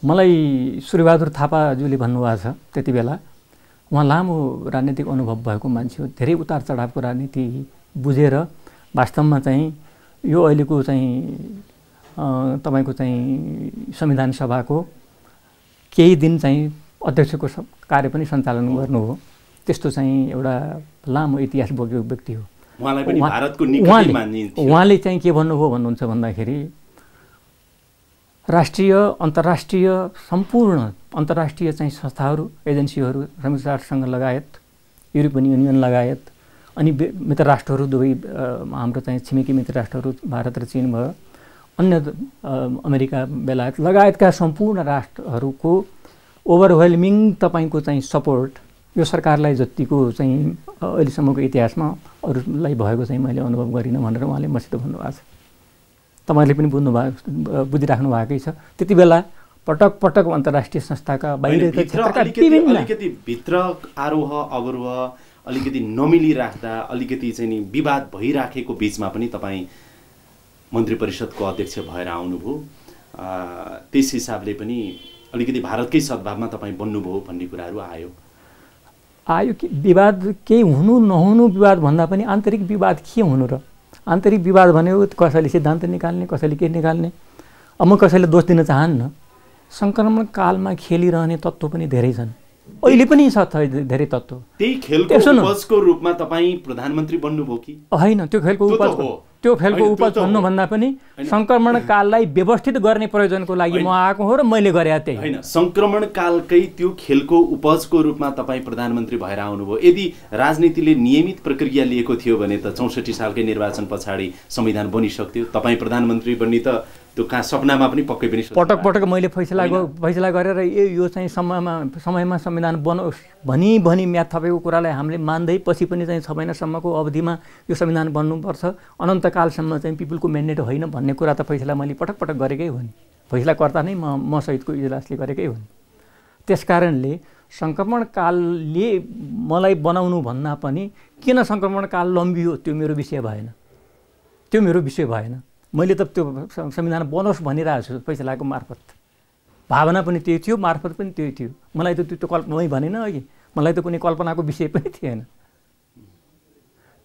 [SPEAKER 2] मलाई सूर्यबहादुर थापाज्यूले भन्नुभएको छ त्यति बेला। उहाँ लामो राजनीतिक अनुभव भएको मान्छे हो धेरै उतार चढावको राजनीति बुझेर वास्तवमा चाहिँ यो अहिलेको चाहिँ तपाईँको चाहिँ संविधान सभाको केही दिन चाहिँ अध्यक्षको कार्य पनि सञ्चालन गर्नु हो। त्यस्तो चाहिँ एउटा लामो इतिहास बोकेको व्यक्ति हो। उहाँले चाहिँ के भन्नुभयो भन्नुहुन्छ भन्दाखेरि राष्ट्रिय अन्तर्राष्ट्रिय सम्पूर्ण अन्तर्राष्ट्रिय चाहिँ संस्थाहरू एजेन्सीहरू संयुक्त राष्ट्रसङ्घ लगायत युरोपियन युनियन लगायत अनि मित्र राष्ट्रहरू दुवै हाम्रो चाहिँ छिमेकी मित्र राष्ट्रहरू भारत र चिन भयो। अन्य अमेरिका बेलायत लगायतका सम्पूर्ण राष्ट्रहरूको ओभरवेल्मिङ तपाईँको चाहिँ सपोर्ट यो सरकारलाई जतिको चाहिँ अहिलेसम्मको इतिहासमा अरूलाई भएको चाहिँ मैले अनुभव गरिनँ भनेर उहाँले मसित भन्नुभएको छ। तपाईँले पनि बुझ्नु भएको बुझिराख्नु भएकै छ। त्यति बेला पटक पटक अन्तर्राष्ट्रिय संस्थाका विभिन्न
[SPEAKER 1] अलिकति भित्र आरोह अवरोह अलिकति नमिलिराख्दा अलिकति चाहिँ नि विवाद भइराखेको बिचमा पनि तपाईँ मन्त्री परिषदको अध्यक्ष भएर आउनुभयो। त्यस हिसाबले पनि अलिकति भारतकै सद्भावमा तपाईँ बन्नुभयो भन्ने कुराहरू आयो।
[SPEAKER 2] आयो कि? विवाद केही हुनु नहुनु विवाद भन्दा पनि आन्तरिक विवाद के हुनु र? आन्तरिक विवाद भनेको कसैले सिद्धान्त निकाल्ने कसैले के निकाल्ने? अब म कसैले दोष दिन चाहन्न। सङ्क्रमण कालमा खेलिरहने तत्त्व पनि धेरै छन्। अहिले पनि छ धेरै तत्त्व
[SPEAKER 1] त्यही खेलको। उपजको रूपमा तपाईँ प्रधानमन्त्री बन्नुभयो कि
[SPEAKER 2] होइन त्यो खेलको उपज। त्यो खेलको उपज। भन्नुभन्दा पनि। सङ्क्रमण काललाई व्यवस्थित गर्ने प्रयोजनको लागि म आएको हो र मैले गरे त्यही
[SPEAKER 1] होइन सङ्क्रमण कालकै त्यो खेलको उपजको रूपमा तपाईँ प्रधानमन्त्री भएर आउनुभयो यदि राजनीतिले नियमित प्रक्रिया लिएको थियो भने त चौसठी सालकै निर्वाचन पछाडि संविधान बनिसक्थ्यो तपाईँ प्रधानमन्त्री बन्ने त त्यो कहाँ सपनामा पनि पक्कै पनि
[SPEAKER 2] पटक पटक मैले फैसला फैसला गरेर ए यो चाहिँ समयमा समयमा संविधान बनोस् भनी भनी म्याद थपेको कुरालाई हामीले मान्दै पछि पनि चाहिँ छ महिनासम्मको अवधिमा यो संविधान बन्नुपर्छ। अनन्तकालसम्म चाहिँ पिपुलको म्यान्डेट होइन भन्ने कुरा त फैसला मैले पटक पटक गरेकै हो नि। फैसलाकर्ता नै म म सहितको इजलासले गरेकै हो नि। त्यस कारणले सङ्क्रमण कालले मलाई बनाउनु भन्दा पनि किन सङ्क्रमण काल लम्बियो त्यो मेरो विषय भएन। त्यो मेरो विषय भएन। मैले त त्यो संविधान बनोस् भनिरहेको छु फैसलाको मार्फत। भावना पनि त्यही थियो मार्फत पनि त्यही थियो। मलाई त त्यो त्यो कल्पना मै भनेन अघि। मलाई त कुनै कल्पनाको विषय पनि थिएन।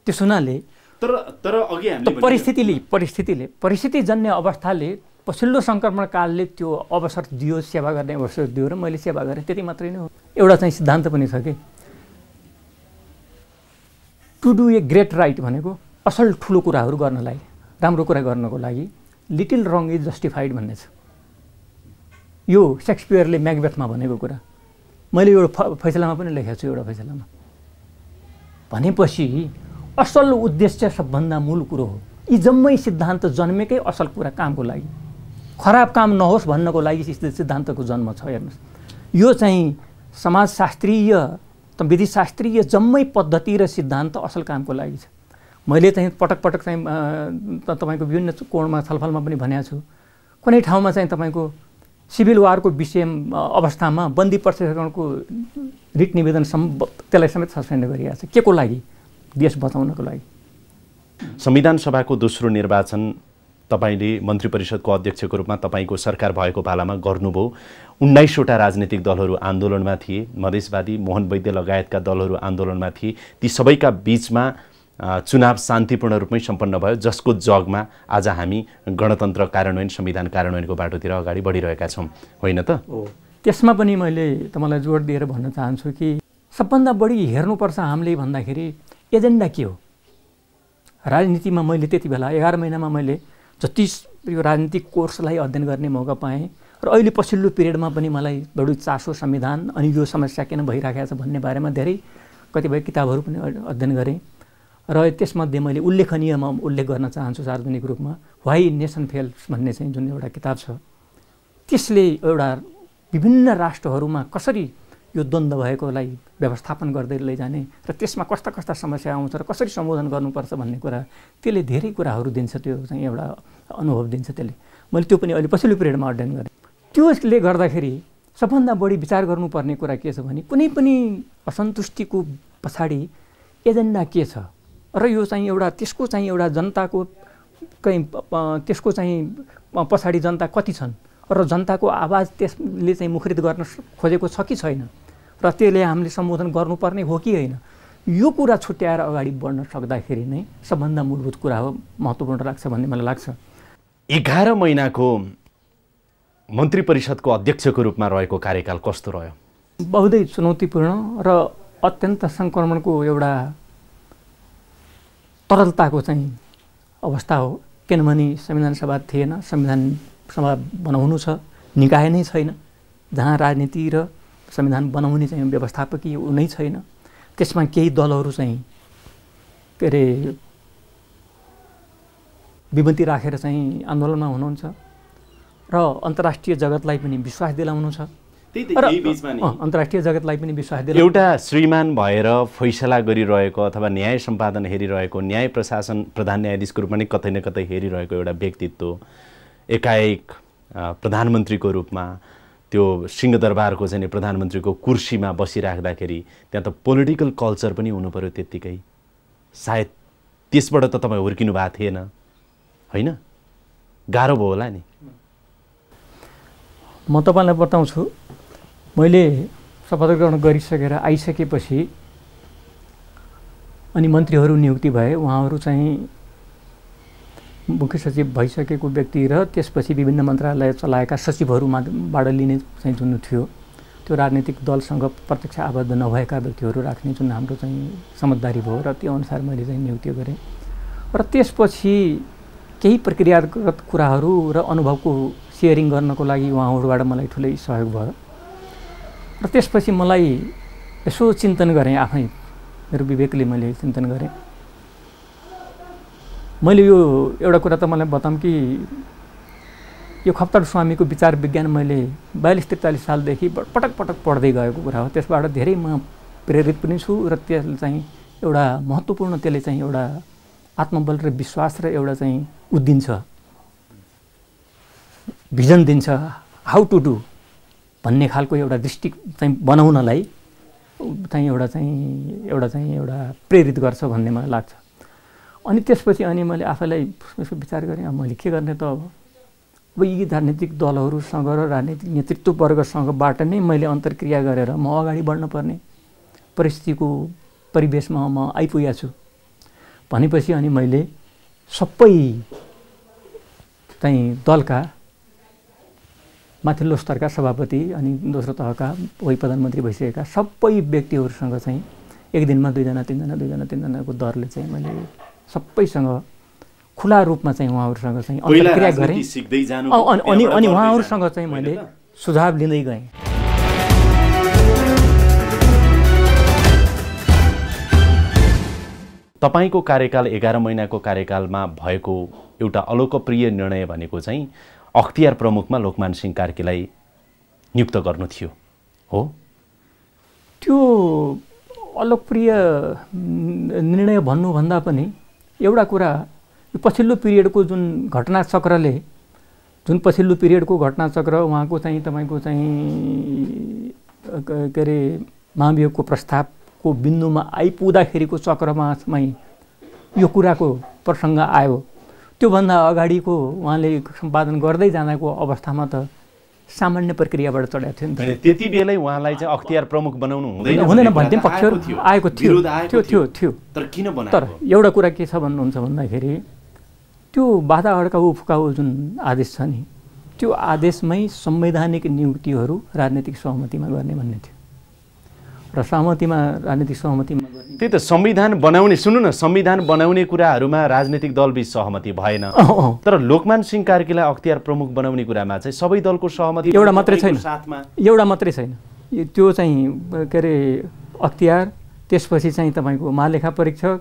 [SPEAKER 2] त्यस हुनाले
[SPEAKER 1] तर तर अघि
[SPEAKER 2] परिस्थितिले परिस्थितिले परिस्थितिजन्य अवस्थाले पछिल्लो सङ्क्रमण कालले त्यो अवसर दियो सेवा गर्ने अवसर दियो र मैले सेवा गरेँ। त्यति मात्रै नै हो। एउटा चाहिँ सिद्धान्त पनि छ कि? To do a great right भनेको असल ठुलो कुराहरू गर्नलाई। राम्रो कुरा गर्नको लागि लिटिल रङ इज जस्टिफाइड भन्ने छ। यो सेक्सपियरले म्याकबेथमा भनेको कुरा। मैले एउटा फैसलामा पनि लेखेको छु एउटा फैसलामा। भनेपछि असल उद्देश्य सबभन्दा मूल कुरो हो। यी जम्मै सिद्धान्त जन्मेकै असल कुरा कामको लागि। खराब काम नहोस् भन्नको लागि सिद्ध- सिद्धान्तको जन्म छ हेर्नुहोस्। यो चाहिँ समाजशास्त्रीय विधिशास्त्रीय जम्मै पद्धति र सिद्धान्त असल कामको लागि छ। मैले चाहिँ पटक पटक चाहिँ तपाईँको विभिन्न कोणमा छलफलमा पनि भनेको छु। कुनै ठाउँमा चाहिँ तपाईँको सिभिल वारको विषय अवस्थामा बन्दी प्रशिक्षणको रिट निवेदनसम्म त्यसलाई समेत सस्पेन्ड गरिएको छ। के को लागि? देश बचाउनको लागि।
[SPEAKER 1] संविधान सभाको दोस्रो निर्वाचन तपाईँले मन्त्री परिषदको अध्यक्षको रूपमा तपाईँको सरकार भएको पालामा गर्नुभयो। उन्नाइसवटा राजनीतिक दलहरू आन्दोलनमा थिए। मधेसवादी मोहन वैद्य लगायतका दलहरू आन्दोलनमा थिए। ती सबैका बिचमा चुनाव शान्तिपूर्ण रूपमै सम्पन्न भयो जसको जगमा आज हामी गणतन्त्र कार्यान्वयन संविधान कार्यान्वयनको बाटोतिर अगाडि बढिरहेका छौँ। होइन त?
[SPEAKER 2] त्यसमा पनि मैले तपाईँलाई जोड दिएर भन्न चाहन्छु कि सबभन्दा बढी हेर्नुपर्छ हामीले भन्दाखेरि एजेन्डा के हो? राजनीतिमा मैले त्यति बेला एघार महिनामा मैले जति यो राजनीतिक कोर्सलाई अध्ययन गर्ने मौका पाएँ र अहिले पछिल्लो पिरियडमा पनि मलाई बढी चासो संविधान अनि यो समस्या किन भइरहेको छ भन्ने बारेमा धेरै कतिपय किताबहरू पनि अध्ययन गरेँ। र त्यसमध्ये मैले उल्लेखनीयमा उल्लेख गर्न चाहन्छु सार्वजनिक रूपमा वाइ नेसन फेल्स भन्ने चाहिँ जुन एउटा किताब छ त्यसले एउटा विभिन्न राष्ट्रहरूमा कसरी यो द्वन्द्व भएकोलाई व्यवस्थापन गर्दै लैजाने र त्यसमा कस्ता कस्ता समस्या आउँछ र कसरी सम्बोधन गर्नुपर्छ भन्ने कुरा त्यसले धेरै कुराहरू दिन्छ त्यो चाहिँ एउटा अनुभव दिन्छ त्यसले। मैले त्यो पनि अहिले पछिल्लो पिरियडमा अध्ययन गरेँ। त्यसले गर्दाखेरि सबभन्दा बढी विचार गर्नुपर्ने कुरा के छ भने कुनै पनि असन्तुष्टिको पछाडि एजेन्डा के छ? र यो चाहिँ एउटा त्यसको चाहिँ एउटा जनताको कहीँ त्यसको चाहिँ पछाडि जनता कति छन्? र जनताको आवाज त्यसले चाहिँ मुखरित गर्न खोजेको छ कि छैन? र त्यसले हामीले सम्बोधन गर्नुपर्ने हो कि होइन? यो कुरा छुट्याएर अगाडि बढ्न सक्दाखेरि नै सबभन्दा मूलभूत कुरा हो महत्त्वपूर्ण लाग्छ भन्ने मलाई लाग्छ।
[SPEAKER 1] एघार महिनाको मन्त्री परिषदको अध्यक्षको रूपमा रहेको कार्यकाल कस्तो रह्यो?
[SPEAKER 2] बहुतै चुनौतीपूर्ण र अत्यन्त सङ्क्रमणको एउटा तरलताको चाहिँ अवस्था हो। किनभने संविधान सभा थिएन संविधान सभा बनाउनु छ निकाय नै छैन। जहाँ राजनीति र संविधान बनाउने चाहिँ व्यवस्थापकीय ऊ नै छैन। त्यसमा केही दलहरू चाहिँ के अरे विमति राखेर चाहिँ आन्दोलनमा हुनुहुन्छ। र अन्तर्राष्ट्रिय जगतलाई पनि विश्वास दिलाउनु छ। अन्तर्राष्ट्रिय जगतलाई पनि विश्वास दिलाउनु
[SPEAKER 1] एउटा श्रीमान भएर फैसला गरिरहेको अथवा न्याय सम्पादन हेरिरहेको न्याय प्रशासन प्रधान न्यायाधीशको रूपमा नै कतै न कतै हेरिरहेको एउटा व्यक्तित्व एकाएक प्रधानमन्त्रीको रूपमा त्यो सिंहदरबारको चाहिँ नि प्रधानमन्त्रीको कुर्सीमा बसिराख्दाखेरि त्यहाँ त पोलिटिकल कल्चर पनि हुनु पऱ्यो त्यत्तिकै। सायद त्यसबाट त तपाईँ हुर्किनु भएको थिएन होइन? गाह्रो भयो होला नि।
[SPEAKER 2] म तपाईँलाई बताउँछु मैले शपथ ग्रहण गरिसकेर आइसकेपछि अनि मन्त्रीहरू नियुक्ति भए उहाँहरू चाहिँ मुख्य सचिव भइसकेको व्यक्ति र त्यसपछि विभिन्न मन्त्रालय चलाएका सचिवहरूमाबाट लिने चाहिँ जुन थियो त्यो राजनीतिक दलसँग प्रत्यक्ष आबद्ध नभएका व्यक्तिहरू राख्ने जुन हाम्रो चाहिँ समझदारी भयो र त्यो अनुसार मैले चाहिँ नियुक्ति गरेँ। र त्यसपछि केही प्रक्रियागत कुराहरू र अनुभवको सेयरिङ गर्नको लागि उहाँहरूबाट मलाई ठुलै सहयोग भयो। र त्यसपछि मलाई यसो चिन्तन गरेँ आफै मेरो विवेकले मैले चिन्तन गरेँ। मैले यो एउटा कुरा त मलाई बताऊँ कि यो खप्तर स्वामीको विचार विज्ञान मैले बयालिस त्रिचालिस सालदेखि पटक पटक पढ्दै गएको कुरा हो। त्यसबाट धेरै म प्रेरित पनि छु र त्यसले चाहिँ एउटा महत्त्वपूर्ण त्यसले चाहिँ एउटा आत्मबल र विश्वास र एउटा चाहिँ उद्दिन्छ भिजन दिन्छ। हाउ टु डु भन्ने खालको एउटा दृष्टि चाहिँ बनाउनलाई चाहिँ एउटा चाहिँ एउटा चाहिँ एउटा प्रेरित गर्छ भन्ने मलाई लाग्छ। अनि त्यसपछि अनि मैले आफैलाई यसो विचार गरेँ मैले के गर्ने त अब? अब यी राजनीतिक दलहरूसँग र राजनीतिक नेतृत्व वर्गसँगबाट नै मैले अन्तर्क्रिया गरेर म अगाडि बढ्नुपर्ने परिस्थितिको परिवेशमा म आइपुगेको छु। भनेपछि अनि मैले सबै चाहिँ दलका माथिल्लो स्तरका सभापति अनि दोस्रो तहका वही प्रधानमन्त्री भइसकेका सबै व्यक्तिहरूसँग चाहिँ एक दिनमा दुईजना तिनजना दुईजना तिनजनाको दरले चाहिँ मैले सबैसँग खुला रूपमा चाहिँ उहाँहरूसँग चाहिँ अन्तर्क्रिया गरेँ। अनि अनि उहाँहरूसँग चाहिँ मैले सुझाव लिँदै गएँ।
[SPEAKER 1] तपाईँको कार्यकाल एघार महिनाको कार्यकालमा भएको एउटा अलोकप्रिय निर्णय भनेको चाहिँ अख्तियार प्रमुखमा लोकमान सिंह कार्कीलाई नियुक्त गर्नु थियो हो?
[SPEAKER 2] त्यो अलोकप्रिय निर्णय भन्नुभन्दा पनि एउटा कुरा यो पछिल्लो पिरियडको जुन घटनाचक्रले जुन पछिल्लो पिरियडको घटनाचक्र उहाँको चाहिँ तपाईँको चाहिँ के अरे महाभियोगको प्रस्तावको बिन्दुमा आइपुग्दाखेरिको चक्रमा यो कुराको प्रसङ्ग आयो। त्योभन्दा अगाडिको उहाँले सम्पादन गर्दै जाँदाको अवस्थामा त सामान्य प्रक्रियाबाट चढाएको थियो
[SPEAKER 1] नि त्यति बेलै उहाँलाई चाहिँ अख्तियार प्रमुख बनाउनु हुँदैन
[SPEAKER 2] हुँदैन भन्ने पक्षहरू आएको थियो। थियो। थियो थियो
[SPEAKER 1] तर किन
[SPEAKER 2] तर एउटा कुरा के छ भन्नुहुन्छ भन्दाखेरि त्यो बाधा अड्काउ फुकाउ जुन आदेश छ नि त्यो आदेशमै संवैधानिक नियुक्तिहरू राजनैतिक सहमतिमा गर्ने भन्ने थियो। र सहमतिमा राजनीतिक सहमतिमा
[SPEAKER 1] त्यही त संविधान बनाउने सुन्नु न संविधान बनाउने कुराहरूमा राजनीतिक दलबीच सहमति भएन। तर लोकमान सिंह कार्कीलाई अख्तियार प्रमुख बनाउने कुरामा चाहिँ सबै दलको सहमति
[SPEAKER 2] एउटा मात्रै छैन। साथमा एउटा मात्रै छैन। त्यो चाहिँ के अरे अख्तियार त्यसपछि चाहिँ तपाईँको महालेखा परीक्षक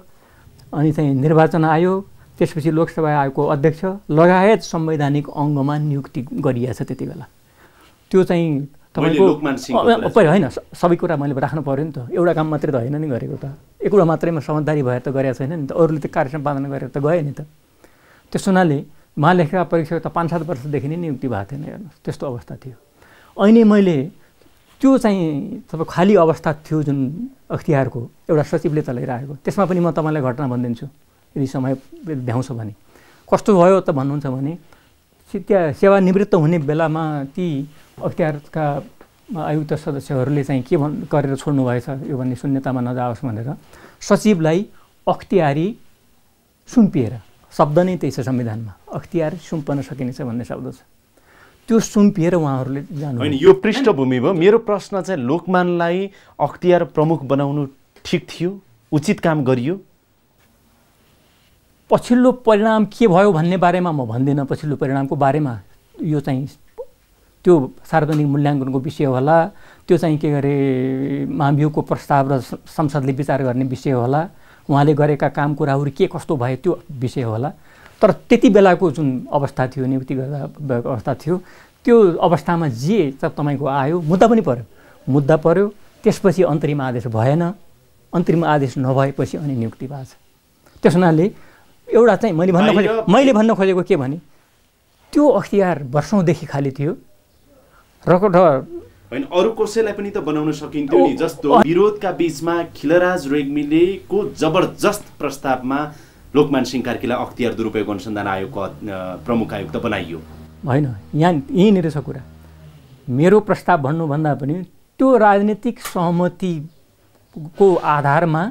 [SPEAKER 2] अनि चाहिँ निर्वाचन आयोग त्यसपछि लोकसभा आयोगको अध्यक्ष लगायत संवैधानिक अङ्गमा नियुक्ति गरिएछ त्यति बेला। त्यो चाहिँ तपाईँको होइन सबै कुरा मैले राख्नु पऱ्यो नि त। एउटा काम मात्रै त होइन नि गरेको त। एक कुरा मात्रैमा समझदारी भएर त गरेको छैन नि त। अरूले त कार्य सम्पादन गरेर त गयो नि त। त्यस हुनाले महालेखा परीक्षक त पाँच सात वर्षदेखि नै नियुक्ति भएको थिएन हेर्नुहोस् त्यस्तो अवस्था थियो। अहिले मैले त्यो चाहिँ तपाईँ खाली अवस्था थियो जुन अख्तियारको एउटा सचिवले चलाइरहेको त्यसमा पनि म तपाईँलाई घटना भनिदिन्छु। यदि समय भ्याउँछ भने। कस्तो भयो त भन्नुहुन्छ भने त्यहाँ सेवानिवृत्त हुने बेलामा ती अख्तियारका आयुक्त सदस्यहरूले चाहिँ के भन् गरेर छोड्नु भएछ यो भन्ने शून्यतामा नजाओस् भनेर सचिवलाई अख्तियारी सुम्पिएर शब्द नै त्यही छ संविधानमा अख्तियार सुम्पन सकिनेछ भन्ने शब्द छ। त्यो सुम्पिएर उहाँहरूले
[SPEAKER 1] जानु होइन यो पृष्ठभूमि भयो। मेरो प्रश्न चाहिँ लोकमानलाई अख्तियार प्रमुख बनाउनु ठिक थियो? उचित काम गरियो?
[SPEAKER 2] पछिल्लो परिणाम के भयो भन्ने बारेमा म भन्दिनँ पछिल्लो परिणामको बारेमा। यो चाहिँ त्यो सार्वजनिक मूल्याङ्कनको विषय होला। त्यो चाहिँ के गरे महाभियोगको प्रस्ताव र संसदले विचार गर्ने विषय होला। उहाँले गरेका काम कुराहरू के कस्तो भयो त्यो विषय होला। तर त्यति बेलाको जुन अवस्था थियो नियुक्ति गर्दा अवस्था थियो त्यो अवस्थामा जे तपाईँको आयो मुद्दा पनि पऱ्यो मुद्दा पऱ्यो त्यसपछि अन्तरिम आदेश भएन। अन्तरिम आदेश नभएपछि अनि नियुक्ति भएको छ। त्यस हुनाले एउटा चाहिँ मैले भन्न खोजेको मैले भन्न खोजेको के भने त्यो अख्तियार वर्षौँदेखि खाली थियो।
[SPEAKER 1] रकट होइन अरू कसैलाई पनि त बनाउन सकिन्थ्यो नि। जस्तो विरोधका बिचमा खिलराज रेग्मीले को जबरजस्त प्रस्तावमा लोकमान सिंह कार्कीलाई अख्तियार दुरुपयोग अनुसन्धान आयोगको प्रमुख आयुक्त बनाइयो।
[SPEAKER 2] होइन यहाँ यहीँनिर छ कुरा। मेरो प्रस्ताव भन्नुभन्दा पनि त्यो राजनीतिक सहमतिको आधारमा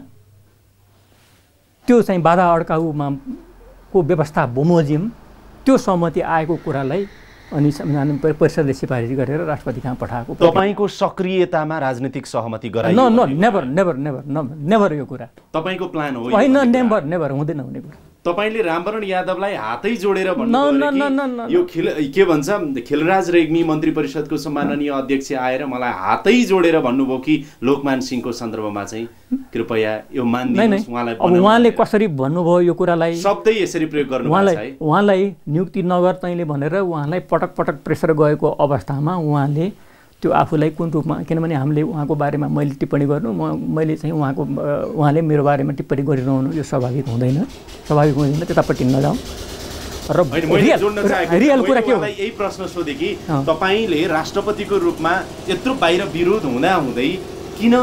[SPEAKER 2] त्यो चाहिँ बाधा अड्काउमा को व्यवस्था बमोजिम त्यो सहमति आएको कुरालाई अनि संविधान परि- परिषदले सिफारिस गरेर राष्ट्रपति कहाँ पठाएको
[SPEAKER 1] तपाईँको सक्रियतामा राजनीतिक सहमति
[SPEAKER 2] न
[SPEAKER 1] गराइयो
[SPEAKER 2] न नेभर नेभर नेभर नेभर यो कुरा।
[SPEAKER 1] तपाईँको प्लान
[SPEAKER 2] होइन। नेभर नेभर हुँदैन हुने कुरा।
[SPEAKER 1] तपाईँले रामवरण यादवलाई हातै जोडेर यो खेल के भन्छ खेलराज रेग्मी मन्त्री परिषदको सम्माननीय अध्यक्ष आएर मलाई हातै जोडेर भन्नुभयो कि लोकमान सिंहको सन्दर्भमा चाहिँ कृपया यो मानिदिनुहोस् उहाँलाई
[SPEAKER 2] उहाँले। कसरी भन्नुभयो यो कुरालाई?
[SPEAKER 1] शब्दै यसरी प्रयोग गर्नु
[SPEAKER 2] उहाँलाई उहाँलाई नियुक्ति नगर तैँले भनेर उहाँलाई पटक पटक प्रेसर गएको अवस्थामा उहाँले त्यो आफूलाई कुन रूपमा किनभने हामीले उहाँको बारेमा मैले टिप्पणी गर्नु म मैले चाहिँ उहाँको उहाँले मेरो बारेमा टिप्पणी गरिरहनु यो स्वाभाविक हुँदैन। स्वाभाविक हुँदैन त्यतापट्टि नजाउँ र रियल कुरा के हो?
[SPEAKER 1] यही प्रश्न सोधेँ कि। तपाईँले राष्ट्रपतिको रूपमा यत्रो बाहिर विरोध हुँदा हुँदै किन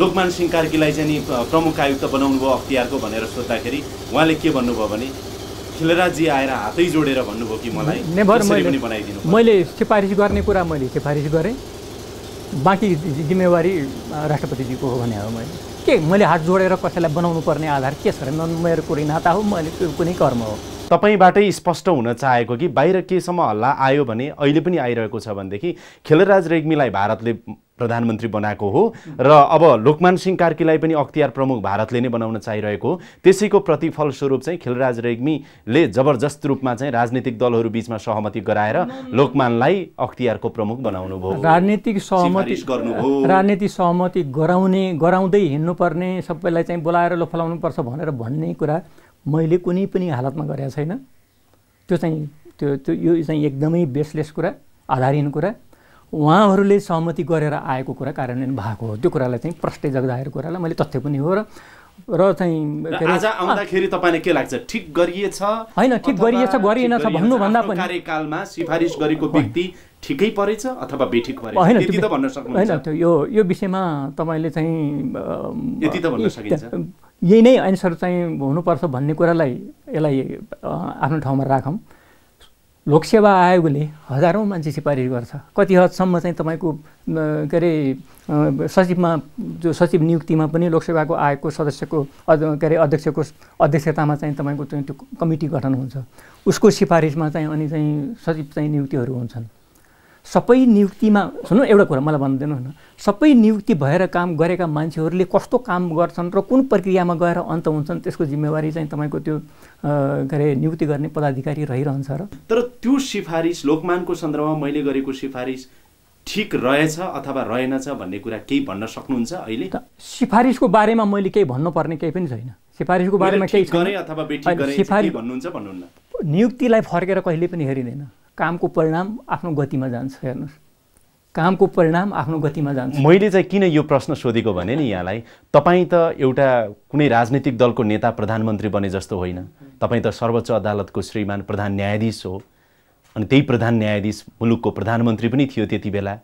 [SPEAKER 1] लोकमान सिंह कार्कीलाई चाहिँ नि प्रमुख आयुक्त बनाउनु भयो अख्तियारको भनेर सोद्धाखेरि उहाँले के भन्नुभयो भने खिलराजी आएर हातै जोडेर भन्नुभयो कि मलाई?
[SPEAKER 2] नेभर
[SPEAKER 1] जसरी
[SPEAKER 2] मैले
[SPEAKER 1] पनि बनाइदिनु।
[SPEAKER 2] मैले सिफारिस गर्ने कुरा मैले सिफारिस गरेँ। बाँकी जिम्मेवारी राष्ट्रपतिजीको हो भने हो मैले। के मैले हात जोडेर कसैलाई बनाउनु पर्ने आधार? के छ र न मेरो कुनै नाता हो? मैले त्यो कुनै कर्म हो?
[SPEAKER 1] तपाईँबाटै स्पष्ट हुन चाहेको कि बाहिर केसम्म हल्ला आयो भने अहिले पनि आइरहेको छ भनेदेखि खेलराज रेग्मीलाई भारतले प्रधानमन्त्री बनाएको हो। र अब लोकमान सिंह कार्कीलाई पनि अख्तियार प्रमुख भारतले नै बनाउन चाहिरहेको हो। त्यसैको प्रतिफल स्वरूप चाहिँ खेलराज रेग्मीले जबरजस्त रूपमा चाहिँ राजनीतिक दलहरू बिचमा सहमति गराएर लोकमानलाई अख्तियारको प्रमुख बनाउनु भयो।
[SPEAKER 2] राजनीतिक सहमति
[SPEAKER 1] गर्नुभयो।
[SPEAKER 2] राजनीतिक सहमति गराउने गराउँदै हिँड्नुपर्ने सबैलाई चाहिँ बोलाएर लो फलाउनुपर्छ भनेर भन्ने कुरा मैले कुनै पनि हालतमा गरेका छैन। त्यो चाहिँ त्यो त्यो यो चाहिँ एकदमै बेसलेस कुरा आधारहीन कुरा। उहाँहरूले सहमति गरेर आएको कुरा कार्यान्वयन भएको हो। त्यो कुरालाई चाहिँ प्रष्टै जगदाएर कुरालाई मैले तथ्य पनि हो र र चाहिँ
[SPEAKER 1] आज आउँदाखेरि तपाईँले के लाग्छ? ठिक गरिएछ?
[SPEAKER 2] होइन, ठिक गरिएछ, गरिएन छ भन्नुभन्दा पनि-
[SPEAKER 1] कार्यकालमा सिफारिस गरेको व्यक्ति ठिकै परेछ अथवा बेठिक परेछ?
[SPEAKER 2] होइन
[SPEAKER 1] त भन्न
[SPEAKER 2] होइन
[SPEAKER 1] सक्नुहुन्छ
[SPEAKER 2] त्यो यो यो विषयमा तपाईँले चाहिँ
[SPEAKER 1] यति त भन्न सकिन्छ।
[SPEAKER 2] यही नै एन्सर चाहिँ हुनुपर्छ भन्ने कुरालाई यसलाई आफ्नो ठाउँमा राखौँ। लोकसेवा आयोगले हजारौँ मान्छे सिफारिस गर्छ। कति हदसम्म चाहिँ तपाईँको के अरे सचिवमा जो सचिव नियुक्तिमा पनि लोकसेवाको आयोगको सदस्यको के अरे अध्यक्षको अध्यक्षतामा चाहिँ तपाईँको त्यो कमिटी गठन हुन्छ। उसको सिफारिसमा चाहिँ अनि चाहिँ सचिव चाहिँ नियुक्तिहरू हुन्छन्। सबै नियुक्तिमा सुन्नु एउटा कुरा मलाई भनिदिनु न सबै नियुक्ति भएर काम गरेका मान्छेहरूले कस्तो काम गर्छन् र कुन प्रक्रियामा गएर अन्त हुन्छन् त्यसको जिम्मेवारी चाहिँ तपाईँको त्यो के अरे नियुक्ति गर्ने पदाधिकारी रहिरहन्छ र।
[SPEAKER 1] तर त्यो सिफारिस लोकमानको सन्दर्भमा मैले गरेको सिफारिस ठिक रहेछ अथवा रहेनछ भन्ने कुरा केही भन्न सक्नुहुन्छ अहिले?
[SPEAKER 2] त सिफारिसको बारेमा मैले केही भन्नुपर्ने केही पनि छैन। सिफारिसको बारेमा केही सिफारिस-
[SPEAKER 1] के भन्नुहुन्छ भन्नुहुन्न?
[SPEAKER 2] नियुक्तिलाई फर्केर कहिले पनि हेरिँदैन। कामको परिणाम आफ्नो गतिमा जान्छ हेर्नुहोस्। कामको परिणाम आफ्नो गतिमा जान्छ।
[SPEAKER 1] मैले चाहिँ किन यो प्रश्न सोधेको भने नि यहाँलाई तपाईँ त एउटा कुनै राजनीतिक दलको नेता प्रधानमन्त्री बने जस्तो होइन। तपाईँ त सर्वोच्च अदालतको श्रीमान प्रधान न्यायाधीश हो। अनि त्यही प्रधान न्यायाधीश मुलुकको प्रधानमन्त्री पनि थियो त्यति बेला।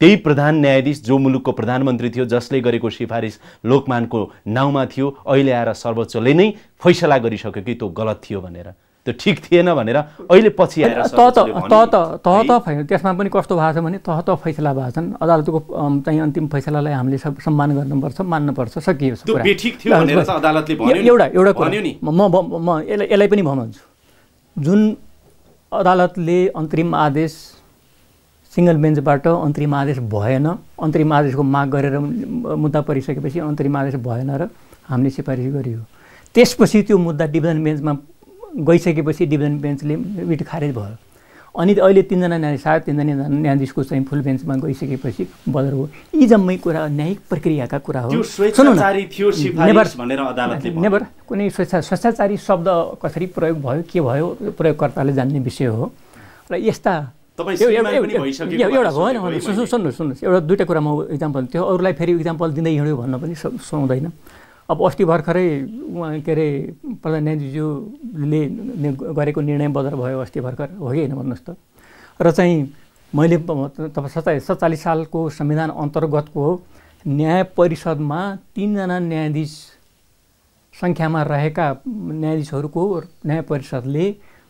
[SPEAKER 1] त्यही प्रधान न्यायाधीश जो मुलुकको प्रधानमन्त्री थियो जसले गरेको सिफारिस लोकमानको नाउँमा थियो अहिले आएर सर्वोच्चले नै फैसला गरिसक्यो कि त्यो गलत थियो भनेर। त्यो ठिक थिएन भनेर अहिले पछि आएर
[SPEAKER 2] त। त? त त्यसमा पनि कस्तो भएको छ भने तह त फैसला भएको छन् अदालतको चाहिँ अन्तिम फैसलालाई हामीले सब सम्मान गर्नुपर्छ मान्नुपर्छ सकियो
[SPEAKER 1] त्यो
[SPEAKER 2] कुरा।
[SPEAKER 1] बेठिक थियो भनेर त अदालतले भन्यो नि।
[SPEAKER 2] एउटा एउटा। म म म यसलाई यसलाई पनि भन्छु जुन अदालतले अन्तरिम आदेश सिङ्गल बेन्चबाट अन्तरिम आदेश भएन अन्तरिम आदेशको माग गरेर मुद्दा परिसकेपछि अन्तरिम आदेश भएन र हामीले सिफारिस गरियो त्यसपछि त्यो मुद्दा डिभिजन बेन्चमा गइसकेपछि डिभिजन बेन्चले रिट खारेज भयो। अनि अहिले तिनजना न्यायाधीश सायद तिनजना न्यायाधीशको चाहिँ फुल बेन्चमा गइसकेपछि बदर हो। यी जम्मै कुरा न्यायिक प्रक्रियाका कुरा हो। नेभर कुनै स्वेच्छा स्वेच्छाचारी शब्द कसरी प्रयोग भयो के भयो प्रयोगकर्ताले जान्ने विषय हो। र यस्ता एउटा होइन
[SPEAKER 1] सोचेको है
[SPEAKER 2] होइन सुन्नु
[SPEAKER 1] मैले।
[SPEAKER 2] सुन्नु सुन्नुहोस्। एउटा दुइटा कुरा म इक्जाम्पल त्यो अरूलाई फेरि इक्जाम्पल दिँदै हिँड्यो भन्न पनि सुहाउँदैन अब अस्ति भर्खरै के अरे प्रधान न्यायाधीशज्यूले गरेको निर्णय बदर भयो अस्ति भर्खर हो कि होइन भन्नुहोस् त? र चाहिँ मैले तपाईँ सत्ताइस सत्तालिस सालको संविधान अन्तर्गतको न्याय परिषदमा तिनजना न्यायाधीश सङ्ख्यामा रहेका न्यायाधीशहरूको न्याय परिषदले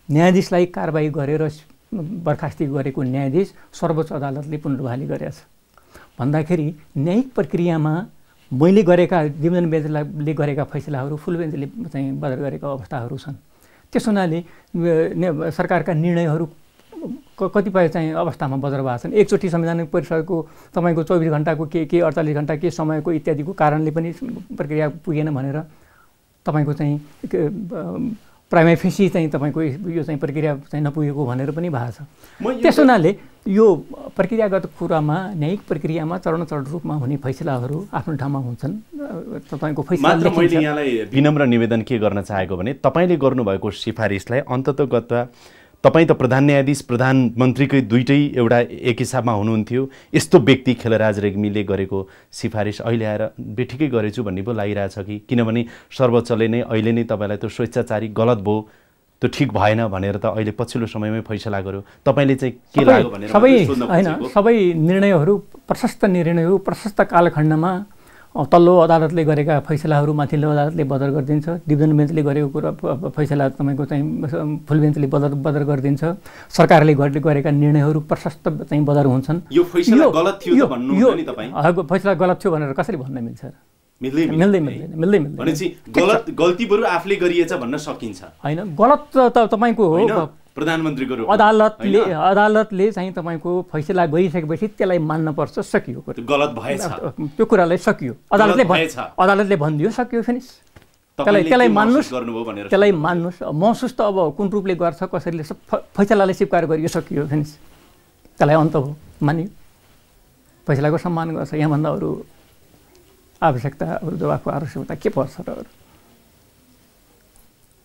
[SPEAKER 2] न्यायाधीशलाई कारवाही गरेर बर्खास्ती गरेको न्यायाधीश सर्वोच्च अदालतले पुनर्बहाली गरेछ। भन्दाखेरि न्यायिक प्रक्रियामा मैले गरेका डिभिजन बेन्चले गरेका फैसलाहरू फुल बेन्चले चाहिँ बदर गरेका अवस्थाहरू छन्। त्यस हुनाले सरकारका निर्णयहरू कतिपय चाहिँ अवस्थामा बजार भएको छन्। एकचोटि संवैधानिक परिषदको तपाईँको चौबिस घन्टाको के के अडचालिस घन्टा के समयको इत्यादिको कारणले पनि प्रक्रिया पुगेन भनेर तपाईँको चाहिँ प्राइमेफेसी चाहिँ तपाईँको यो चाहिँ प्रक्रिया चाहिँ नपुगेको भनेर पनि भएको छ। त्यस हुनाले यो प्रक्रियागत कुरामा न्यायिक प्रक्रियामा चरण चरण रूपमा हुने फैसलाहरू आफ्नो ठाउँमा हुन्छन्। तपाईँको
[SPEAKER 1] फैसला मैले यहाँलाई विनम्र निवेदन के गर्न चाहेको भने तपाईँले गर्नुभएको सिफारिसलाई अन्ततगत तपाईँ त प्रधान न्यायाधीश प्रधानमन्त्रीकै दुइटै एउटा एक हिसाबमा हुनुहुन्थ्यो। यस्तो व्यक्ति खेलराज रेग्मीले गरेको सिफारिस अहिले आएर बेठिकै गरेछु भन्ने पो लागिरहेछ कि? किनभने सर्वोच्चले नै अहिले नै तपाईँलाई त्यो स्वेच्छाचारी गलत भयो त्यो ठिक भएन भनेर त अहिले पछिल्लो समयमै फैसला गर्यो तपाईँले चाहिँ के लाग्यो भनेर
[SPEAKER 2] सबै होइन सबै निर्णयहरू प्रशस्त निर्णयहरू प्रशस्त कालखण्डमा तल्लो अदालतले गरेका फैसलाहरू माथिल्लो अदालतले बदर गरिदिन्छ। डिभिजन बेन्चले गरेको कुरा फैसला तपाईँको चाहिँ फुल बेन्चले बदर बदर गरिदिन्छ। सरकारले गरेका निर्णयहरू प्रशस्त चाहिँ बदर हुन्छन्।
[SPEAKER 1] यो फैसला गलत थियो
[SPEAKER 2] फैसला गलत थियो भनेर कसरी भन्न मिल्छ?
[SPEAKER 1] मिल्दै
[SPEAKER 2] मिल्दैन। मिल्दै मिल्दैन
[SPEAKER 1] गलत गल्ती आफूले गरिएछ भन्न सकिन्छ।
[SPEAKER 2] होइन गलत त तपाईँको हो
[SPEAKER 1] प्रधानमन्त्रीको
[SPEAKER 2] अदालतले अदालतले चाहिँ तपाईँको फैसला गरिसकेपछि त्यसलाई मान्नपर्छ सकियो
[SPEAKER 1] गलत भएछ।
[SPEAKER 2] त्यो कुरालाई सकियो। अदालतले अदालतले भनिदियो सकियो फिनिस त्यसलाई त्यसलाई मान्नुहोस्। त्यसलाई मान्नुहोस्। महसुस त अब कुन रूपले गर्छ कसरीले फैसलालाई स्वीकार गरियो सकियो फिनिस त्यसलाई अन्त हो मानियो। फैसलाको सम्मान गर्छ यहाँभन्दा अरू आवश्यकता जवाफको आवश्यकता के पर्छ र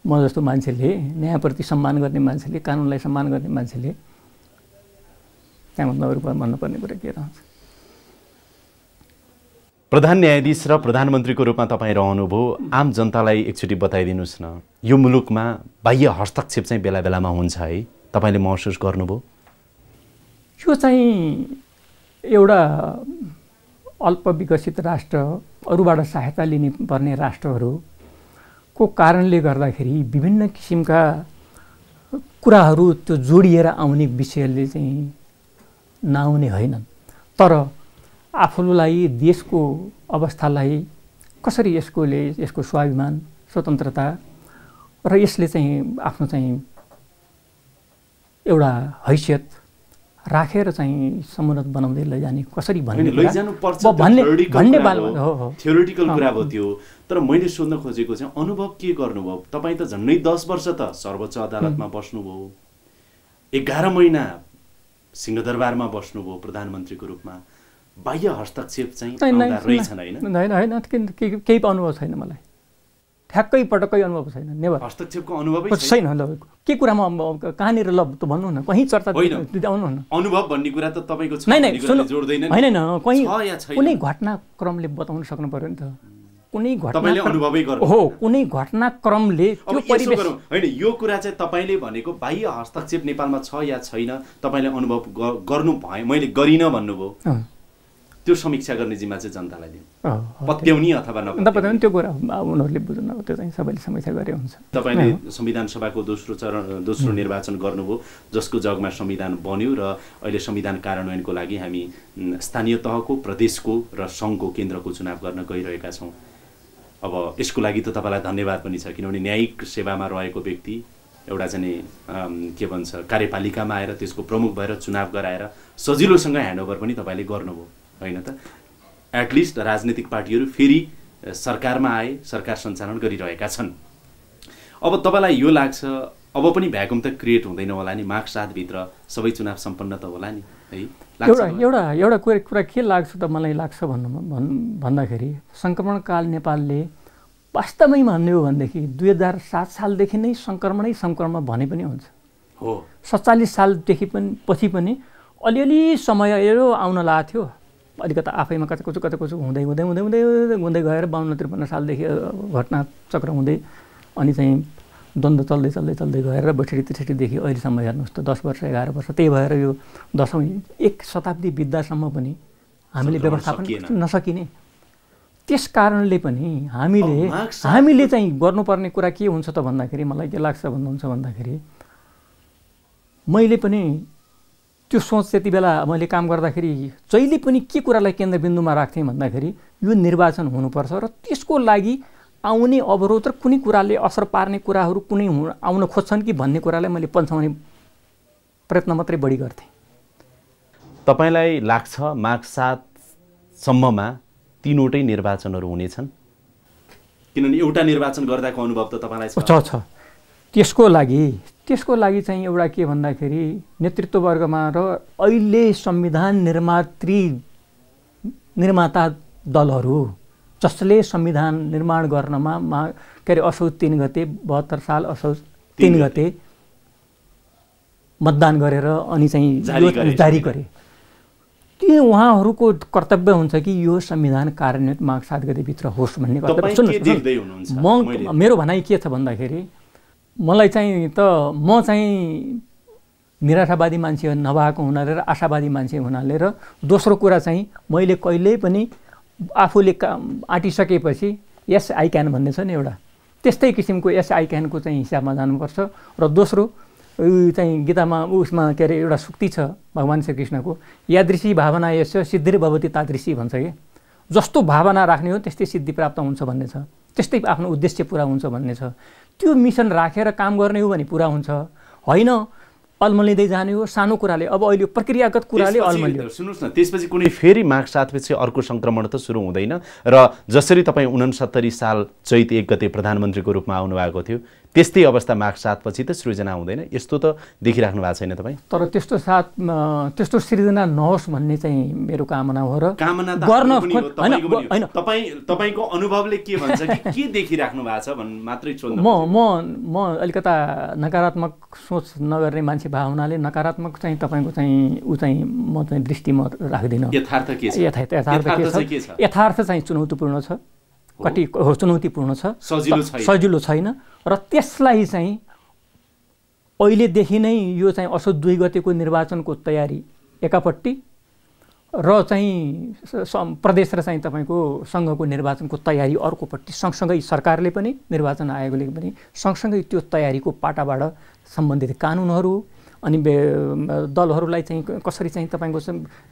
[SPEAKER 2] म जस्तो मान्छेले न्यायप्रति सम्मान गर्ने मान्छेले कानुनलाई सम्मान गर्ने मान्छेले त्यहाँभन्दा अरू भन्नुपर्ने कुरा के रहन्छ?
[SPEAKER 1] प्रधान न्यायाधीश र प्रधानमन्त्रीको रूपमा तपाईँ रहनुभयो। आम जनतालाई एकचोटि बताइदिनुहोस् न। यो मुलुकमा बाह्य हस्तक्षेप चाहिँ बेला बेलामा हुन्छ है। तपाईँले महसुस गर्नुभयो?
[SPEAKER 2] यो चाहिँ एउटा अल्प विकसित राष्ट्र अरूबाट सहायता लिने पर्ने राष्ट्रहरू को कारणले गर्दाखेरि विभिन्न किसिमका कुराहरू त्यो जोडिएर आउने विषयले चाहिँ नआउने होइनन्। तर आफूलाई देशको अवस्थालाई कसरी यसकोले यसको स्वाभिमान स्वतन्त्रता र यसले चाहिँ आफ्नो चाहिँ एउटा हैसियत राखेर चाहिँ समुन्नत बनाउँदै लैजाने कसरी भन्ने
[SPEAKER 1] भन्ने भन्ने थ्योरिटिकल कुरा भयो त्यो। तर मैले सोध्न खोजेको चाहिँ अनुभव के गर्नुभयो? तपाईँ त झन्डै दस वर्ष त सर्वोच्च अदालतमा बस्नुभयो। एघार महिना सिंहदरबारमा बस्नुभयो प्रधानमन्त्रीको रूपमा। बाह्य हस्तक्षेप चाहिँ
[SPEAKER 2] होइन केही अनुभव छैन मलाई। ठ्याक्कै पटक्कै अनुभव छैन नेभर
[SPEAKER 1] हस्तक्षेपको अनुभव
[SPEAKER 2] छैन। ल के कुरामा कहाँनिर ल त भन्नु न कहीँ चर्चा
[SPEAKER 1] आउनु न अनुभव भन्ने कुरा त तपाईँको
[SPEAKER 2] होइन होइन कहीँ कुनै घटनाक्रमले बताउन सक्नु पऱ्यो नि त। कुनै घटना हो कुनै घटनाक्रमले
[SPEAKER 1] त्यो परिवेश होइन यो कुरा चाहिँ तपाईँले भनेको बाह्य हस्तक्षेप नेपालमा छ या छैन तपाईँले अनुभव गर्नु भए मैले गरिनँ भन्नुभयो। त्यो समीक्षा गर्ने जिम्मा चाहिँ जनतालाई दिनु पत्याउने अथवा
[SPEAKER 2] नपत्याउने। त्यो कुरा उनीहरूले बुझ्नु अब त्यो चाहिँ सबैले समीक्षा गरे हुन्छ।
[SPEAKER 1] तपाईँले संविधान सभाको दोस्रो चरण दोस्रो निर्वाचन गर्नुभयो जसको जगमा संविधान बन्यो र अहिले संविधान कार्यान्वयनको लागि हामी स्थानीय तहको प्रदेशको र सङ्घको केन्द्रको चुनाव गर्न गइरहेका छौँ। अब यसको लागि त तपाईँलाई धन्यवाद पनि छ किनभने न्यायिक सेवामा रहेको व्यक्ति एउटा चाहिँ के भन्छ कार्यपालिकामा आएर त्यसको प्रमुख भएर चुनाव गराएर सजिलोसँग ह्यान्डओभर पनि तपाईँले गर्नुभयो। होइन त? एटलिस्ट राजनैतिक पार्टीहरू फेरि सरकारमा आए सरकार सञ्चालन गरिरहेका छन्। अब तपाईँलाई यो लाग्छ अब पनि भ्याकुम त क्रिएट हुँदैन होला नि मार्च सातभित्र सबै चुनाव सम्पन्न त होला नि है?
[SPEAKER 2] एउटा एउटा एउटा कुरा कुरा के लाग्छ त मलाई लाग्छ भन्नु भन् भन्दाखेरि सङ्क्रमणकाल नेपालले वास्तवमै भन्ने हो भनेदेखि दुई हजार सात सालदेखि नै सङ्क्रमणै सङ्क्रमण भने पनि हुन्छ।
[SPEAKER 1] हो।
[SPEAKER 2] सत्तालिस सालदेखि पनि पछि पनि अलिअलि समय आउन लागेको थियो। अलिकति आफैमा कता कुचु कता कुचु हुँदै हुँदै हुँदै हुँदै हुँदै गएर बाहन्न त्रिपन्न सालदेखि घटना चक्र हुँदै अनि चाहिँ द्वन्द्व चल्दै चल्दै चल्दै गएर बैठकी त्रिसठीदेखि अहिलेसम्म हेर्नुहोस् त दस वर्ष एघार वर्ष त्यही भएर यो दसौँ एक शताब्दी बित्दासम्म पनि हामीले व्यवस्थापन नसकिने। त्यस कारणले पनि हामीले हामीले चाहिँ गर्नुपर्ने कुरा के हुन्छ त भन्दाखेरि मलाई के लाग्छ भन्नुहुन्छ भन्दाखेरि मैले पनि त्यो सोच त्यति बेला मैले काम गर्दाखेरि जहिले पनि के कुरालाई केन्द्रबिन्दुमा राख्थेँ भन्दाखेरि यो निर्वाचन हुनुपर्छ र त्यसको लागि आउने अवरोध र कुनै कुराले असर पार्ने कुराहरू कुनै आउन खोज्छन् कि भन्ने कुरालाई मैले पन्छाउने प्रयत्न मात्रै बढी गर्थेँ।
[SPEAKER 1] तपाईँलाई लाग्छ माघ सातसम्ममा तिनवटै निर्वाचनहरू हुनेछन्? किनभने एउटा निर्वाचन गर्दाको अनुभव त तपाईँलाई
[SPEAKER 2] छ छ। त्यसको लागि त्यसको लागि चाहिँ एउटा के भन्दाखेरि नेतृत्ववर्गमा र अहिले संविधान निर्मात्री निर्माता दलहरू जसले संविधान निर्माण गर्नमा मा के अरे असौज तिन गते बहत्तर साल असौज तिन गते मतदान गरेर अनि चाहिँ जारी गरे। त्यो उहाँहरूको कर्तव्य हुन्छ कि यो संविधान कार्यान्वित माघ सात गतिभित्र होस् भन्ने कर्तव्य। सुन्नुहोस् म मेरो भनाइ के छ भन्दाखेरि मलाई चाहिँ त म चाहिँ निराशावादी मान्छे नभएको हुनाले र आशावादी मान्छे हुनाले र दोस्रो कुरा चाहिँ मैले कहिल्यै पनि आफूले का आँटिसकेपछि यस आई क्यान भन्ने छ नि एउटा। त्यस्तै किसिमको यस आई क्यानको चाहिँ हिसाबमा जानुपर्छ र दोस्रो चाहिँ गीतामा उसमा के अरे एउटा सुक्ति छ भगवान् श्रीकृष्णको यादृशी भावना यस सिद्धि भवती तादृशी भन्छ कि? जस्तो भावना राख्ने हो त्यस्तै सिद्धि प्राप्त हुन्छ भन्ने छ। त्यस्तै आफ्नो उद्देश्य पुरा हुन्छ भन्ने छ। त्यो मिसन राखेर काम गर्ने हो भने पुरा हुन्छ। होइन अल्मलिँदै जाने हो सानो कुराले। अब अहिले प्रक्रियागत कुराले अल्मलियो
[SPEAKER 1] सुन्नुहोस् न त्यसपछि कुनै फेरि माघ सातपछि अर्को सङ्क्रमण त सुरु हुँदैन। र जसरी तपाईँ उनसत्तरी साल चैत एक गते प्रधानमन्त्रीको रूपमा आउनुभएको थियो त्यस्तै अवस्था माघ सातपछि त सृजना हुँदैन। यस्तो त देखिराख्नु भएको छैन तपाईँ।
[SPEAKER 2] तर त्यस्तो साथ त्यस्तो सृजना नहोस् भन्ने चाहिँ मेरो कामना हो र
[SPEAKER 1] कामना गर्न होइन तपाईँ तपाईँको अनुभवले के भन्छ कि के देखिराख्नु भएको छ भन् मात्रै
[SPEAKER 2] म म म अलिकता नकारात्मक सोच नगर्ने मान्छे भएको हुनाले नकारात्मक चाहिँ तपाईँको चाहिँ ऊ चाहिँ म चाहिँ दृष्टि म राख्दिनँ।
[SPEAKER 1] यथार्थ के छ?
[SPEAKER 2] यथार्थ के छ? यथार्थ चाहिँ चुनौतीपूर्ण छ। कति चुनौतीपूर्ण छ। सजिलो छैन। र त्यसलाई चाहिँ अहिलेदेखि नै यो चाहिँ असोज दुई गतेको निर्वाचनको तयारी एकापट्टि र चाहिँ प्रदेश र चाहिँ तपाईँको सङ्घको निर्वाचनको तयारी अर्कोपट्टि सँगसँगै सरकारले पनि निर्वाचन आयोगले पनि सँगसँगै त्यो तयारीको पाटाबाट सम्बन्धित कानुनहरू अनि दलहरूलाई चाहिँ कसरी चाहिँ तपाईँको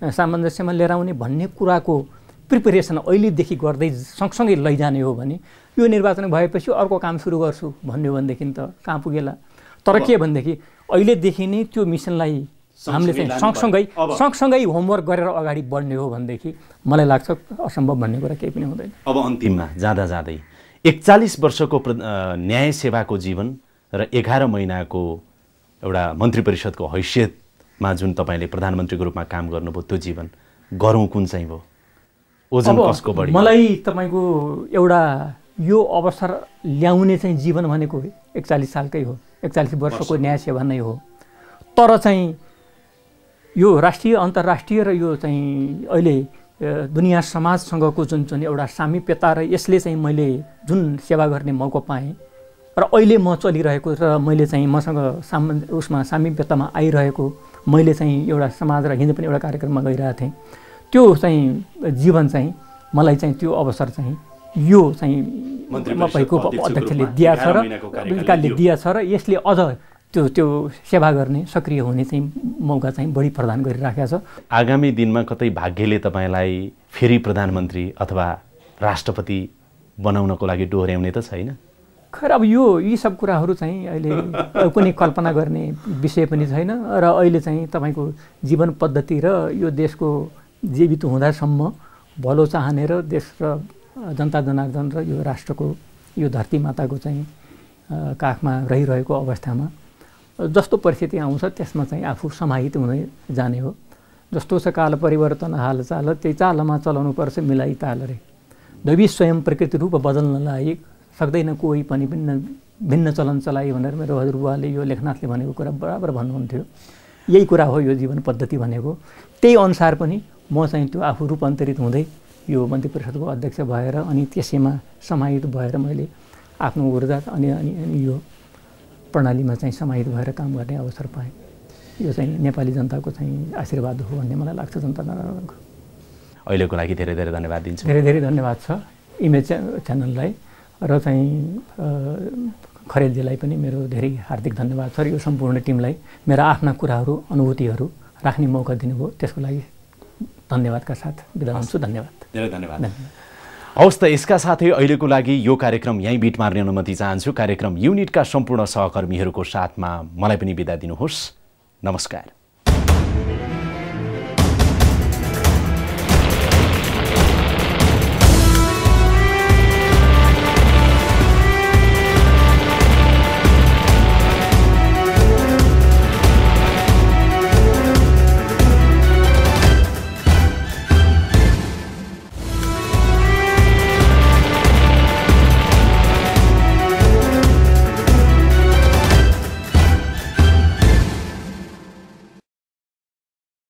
[SPEAKER 2] सामञ्जस्यमा लिएर आउने भन्ने कुराको प्रिपेरेसन अहिलेदेखि गर्दै सँगसँगै लैजाने हो भने यो निर्वाचन भएपछि अर्को काम सुरु गर्छु भन्यो भनेदेखि त कहाँ पुगेला? तर के भनेदेखि अहिलेदेखि नै त्यो मिसनलाई हामीले चाहिँ सँगसँगै सँगसँगै होमवर्क गरेर अगाडि बढ्ने हो भनेदेखि मलाई लाग्छ असम्भव भन्ने कुरा केही पनि हुँदैन।
[SPEAKER 1] अब अन्तिममा जाँदा जाँदै एकचालिस वर्षको न्याय सेवाको जीवन र एघार महिनाको एउटा मन्त्री परिषदको हैसियतमा जुन तपाईँले प्रधानमन्त्रीको रूपमा काम गर्नुभयो त्यो जीवन गरौँ कुन चाहिँ भयो ओजन कसको बढी?
[SPEAKER 2] मलाई तपाईँको एउटा यो अवसर ल्याउने चाहिँ जीवन भनेको एकचालिस सालकै हो एकचालिस वर्षको न्याय सेवा नै हो। तर चाहिँ यो राष्ट्रिय अन्तर्राष्ट्रिय र यो चाहिँ अहिले दुनियाँ समाजसँगको जुन जुन एउटा सामिप्यता र यसले चाहिँ मैले जुन सेवा गर्ने मौका पाएँ र अहिले म चलिरहेको र मैले चाहिँ मसँग साम उसमा सामिप्यतामा आइरहेको मैले चाहिँ एउटा समाज र हिजो पनि एउटा कार्यक्रममा गइरहेको थिएँ। त्यो चाहिँ जीवन चाहिँ मलाई चाहिँ त्यो अवसर चाहिँ यो चाहिँ मकैको अध्यक्षले दिया छ र विकासले दिया छ र यसले अझ त्यो त्यो सेवा गर्ने सक्रिय हुने चाहिँ मौका चाहिँ बढी प्रदान गरिराखेको छ।
[SPEAKER 1] आगामी दिनमा कतै भाग्यले तपाईँलाई फेरि प्रधानमन्त्री अथवा राष्ट्रपति बनाउनको लागि डोहोऱ्याउने त छैन।
[SPEAKER 2] खैर अब यो यी सब कुराहरू चाहिँ अहिले कुनै कल्पना गर्ने विषय पनि छैन र अहिले चाहिँ तपाईँको जीवन पद्धति र यो देशको जीवित हुँदासम्म भलो चाहने र देश र जनता जनार्दन र यो राष्ट्रको यो धरती माताको चाहिँ काखमा रहिरहेको अवस्थामा जस्तो परिस्थिति आउँछ त्यसमा चाहिँ आफू समाहित हुँदै जाने हो। जस्तो छ काल परिवर्तन हाल चाल त्यही चालमा चलाउनु पर्छ मिलाइ ताल रे। दैवी स्वयं प्रकृति रूप बदल्नलाई सक्दैन कोही पनि भिन्न भिन्न चलन चलाइ भनेर मेरो हजुरबुवाले यो लेखनाथले भनेको कुरा बराबर भन्नुहुन्थ्यो। यही कुरा हो यो जीवन पद्धति भनेको। त्यही अनुसार पनि म चाहिँ त्यो आफू रूपान्तरित हुँदै यो मन्त्री परिषदको अध्यक्ष भएर अनि त्यसैमा समाहित भएर मैले आफ्नो ऊर्जा अनि अनि यो प्रणालीमा चाहिँ समाहित भएर काम गर्ने अवसर पाएँ। यो चाहिँ नेपाली जनताको चाहिँ आशीर्वाद हो भन्ने मलाई लाग्छ जनता जनार्दनको
[SPEAKER 1] अहिलेको लागि धेरै धेरै धन्यवाद दिन्छु।
[SPEAKER 2] धेरै धेरै धन्यवाद छ इमेज च्यानललाई र चाहिँ खरेलजीलाई पनि मेरो धेरै हार्दिक धन्यवाद छ र यो सम्पूर्ण टिमलाई मेरा आफ्ना कुराहरू अनुभूतिहरू राख्ने मौका दिनुभयो। त्यसको लागि धन्यवादका साथ। बिदा हुन्छु धन्यवाद।
[SPEAKER 1] धेरै धन्यवाद। हवस् त यसका साथै अहिलेको लागि यो कार्यक्रम यहीँ बिट मार्ने अनुमति चाहन्छु। कार्यक्रम युनिटका सम्पूर्ण सहकर्मीहरूको साथमा मलाई पनि बिदा दिनुहोस्। नमस्कार।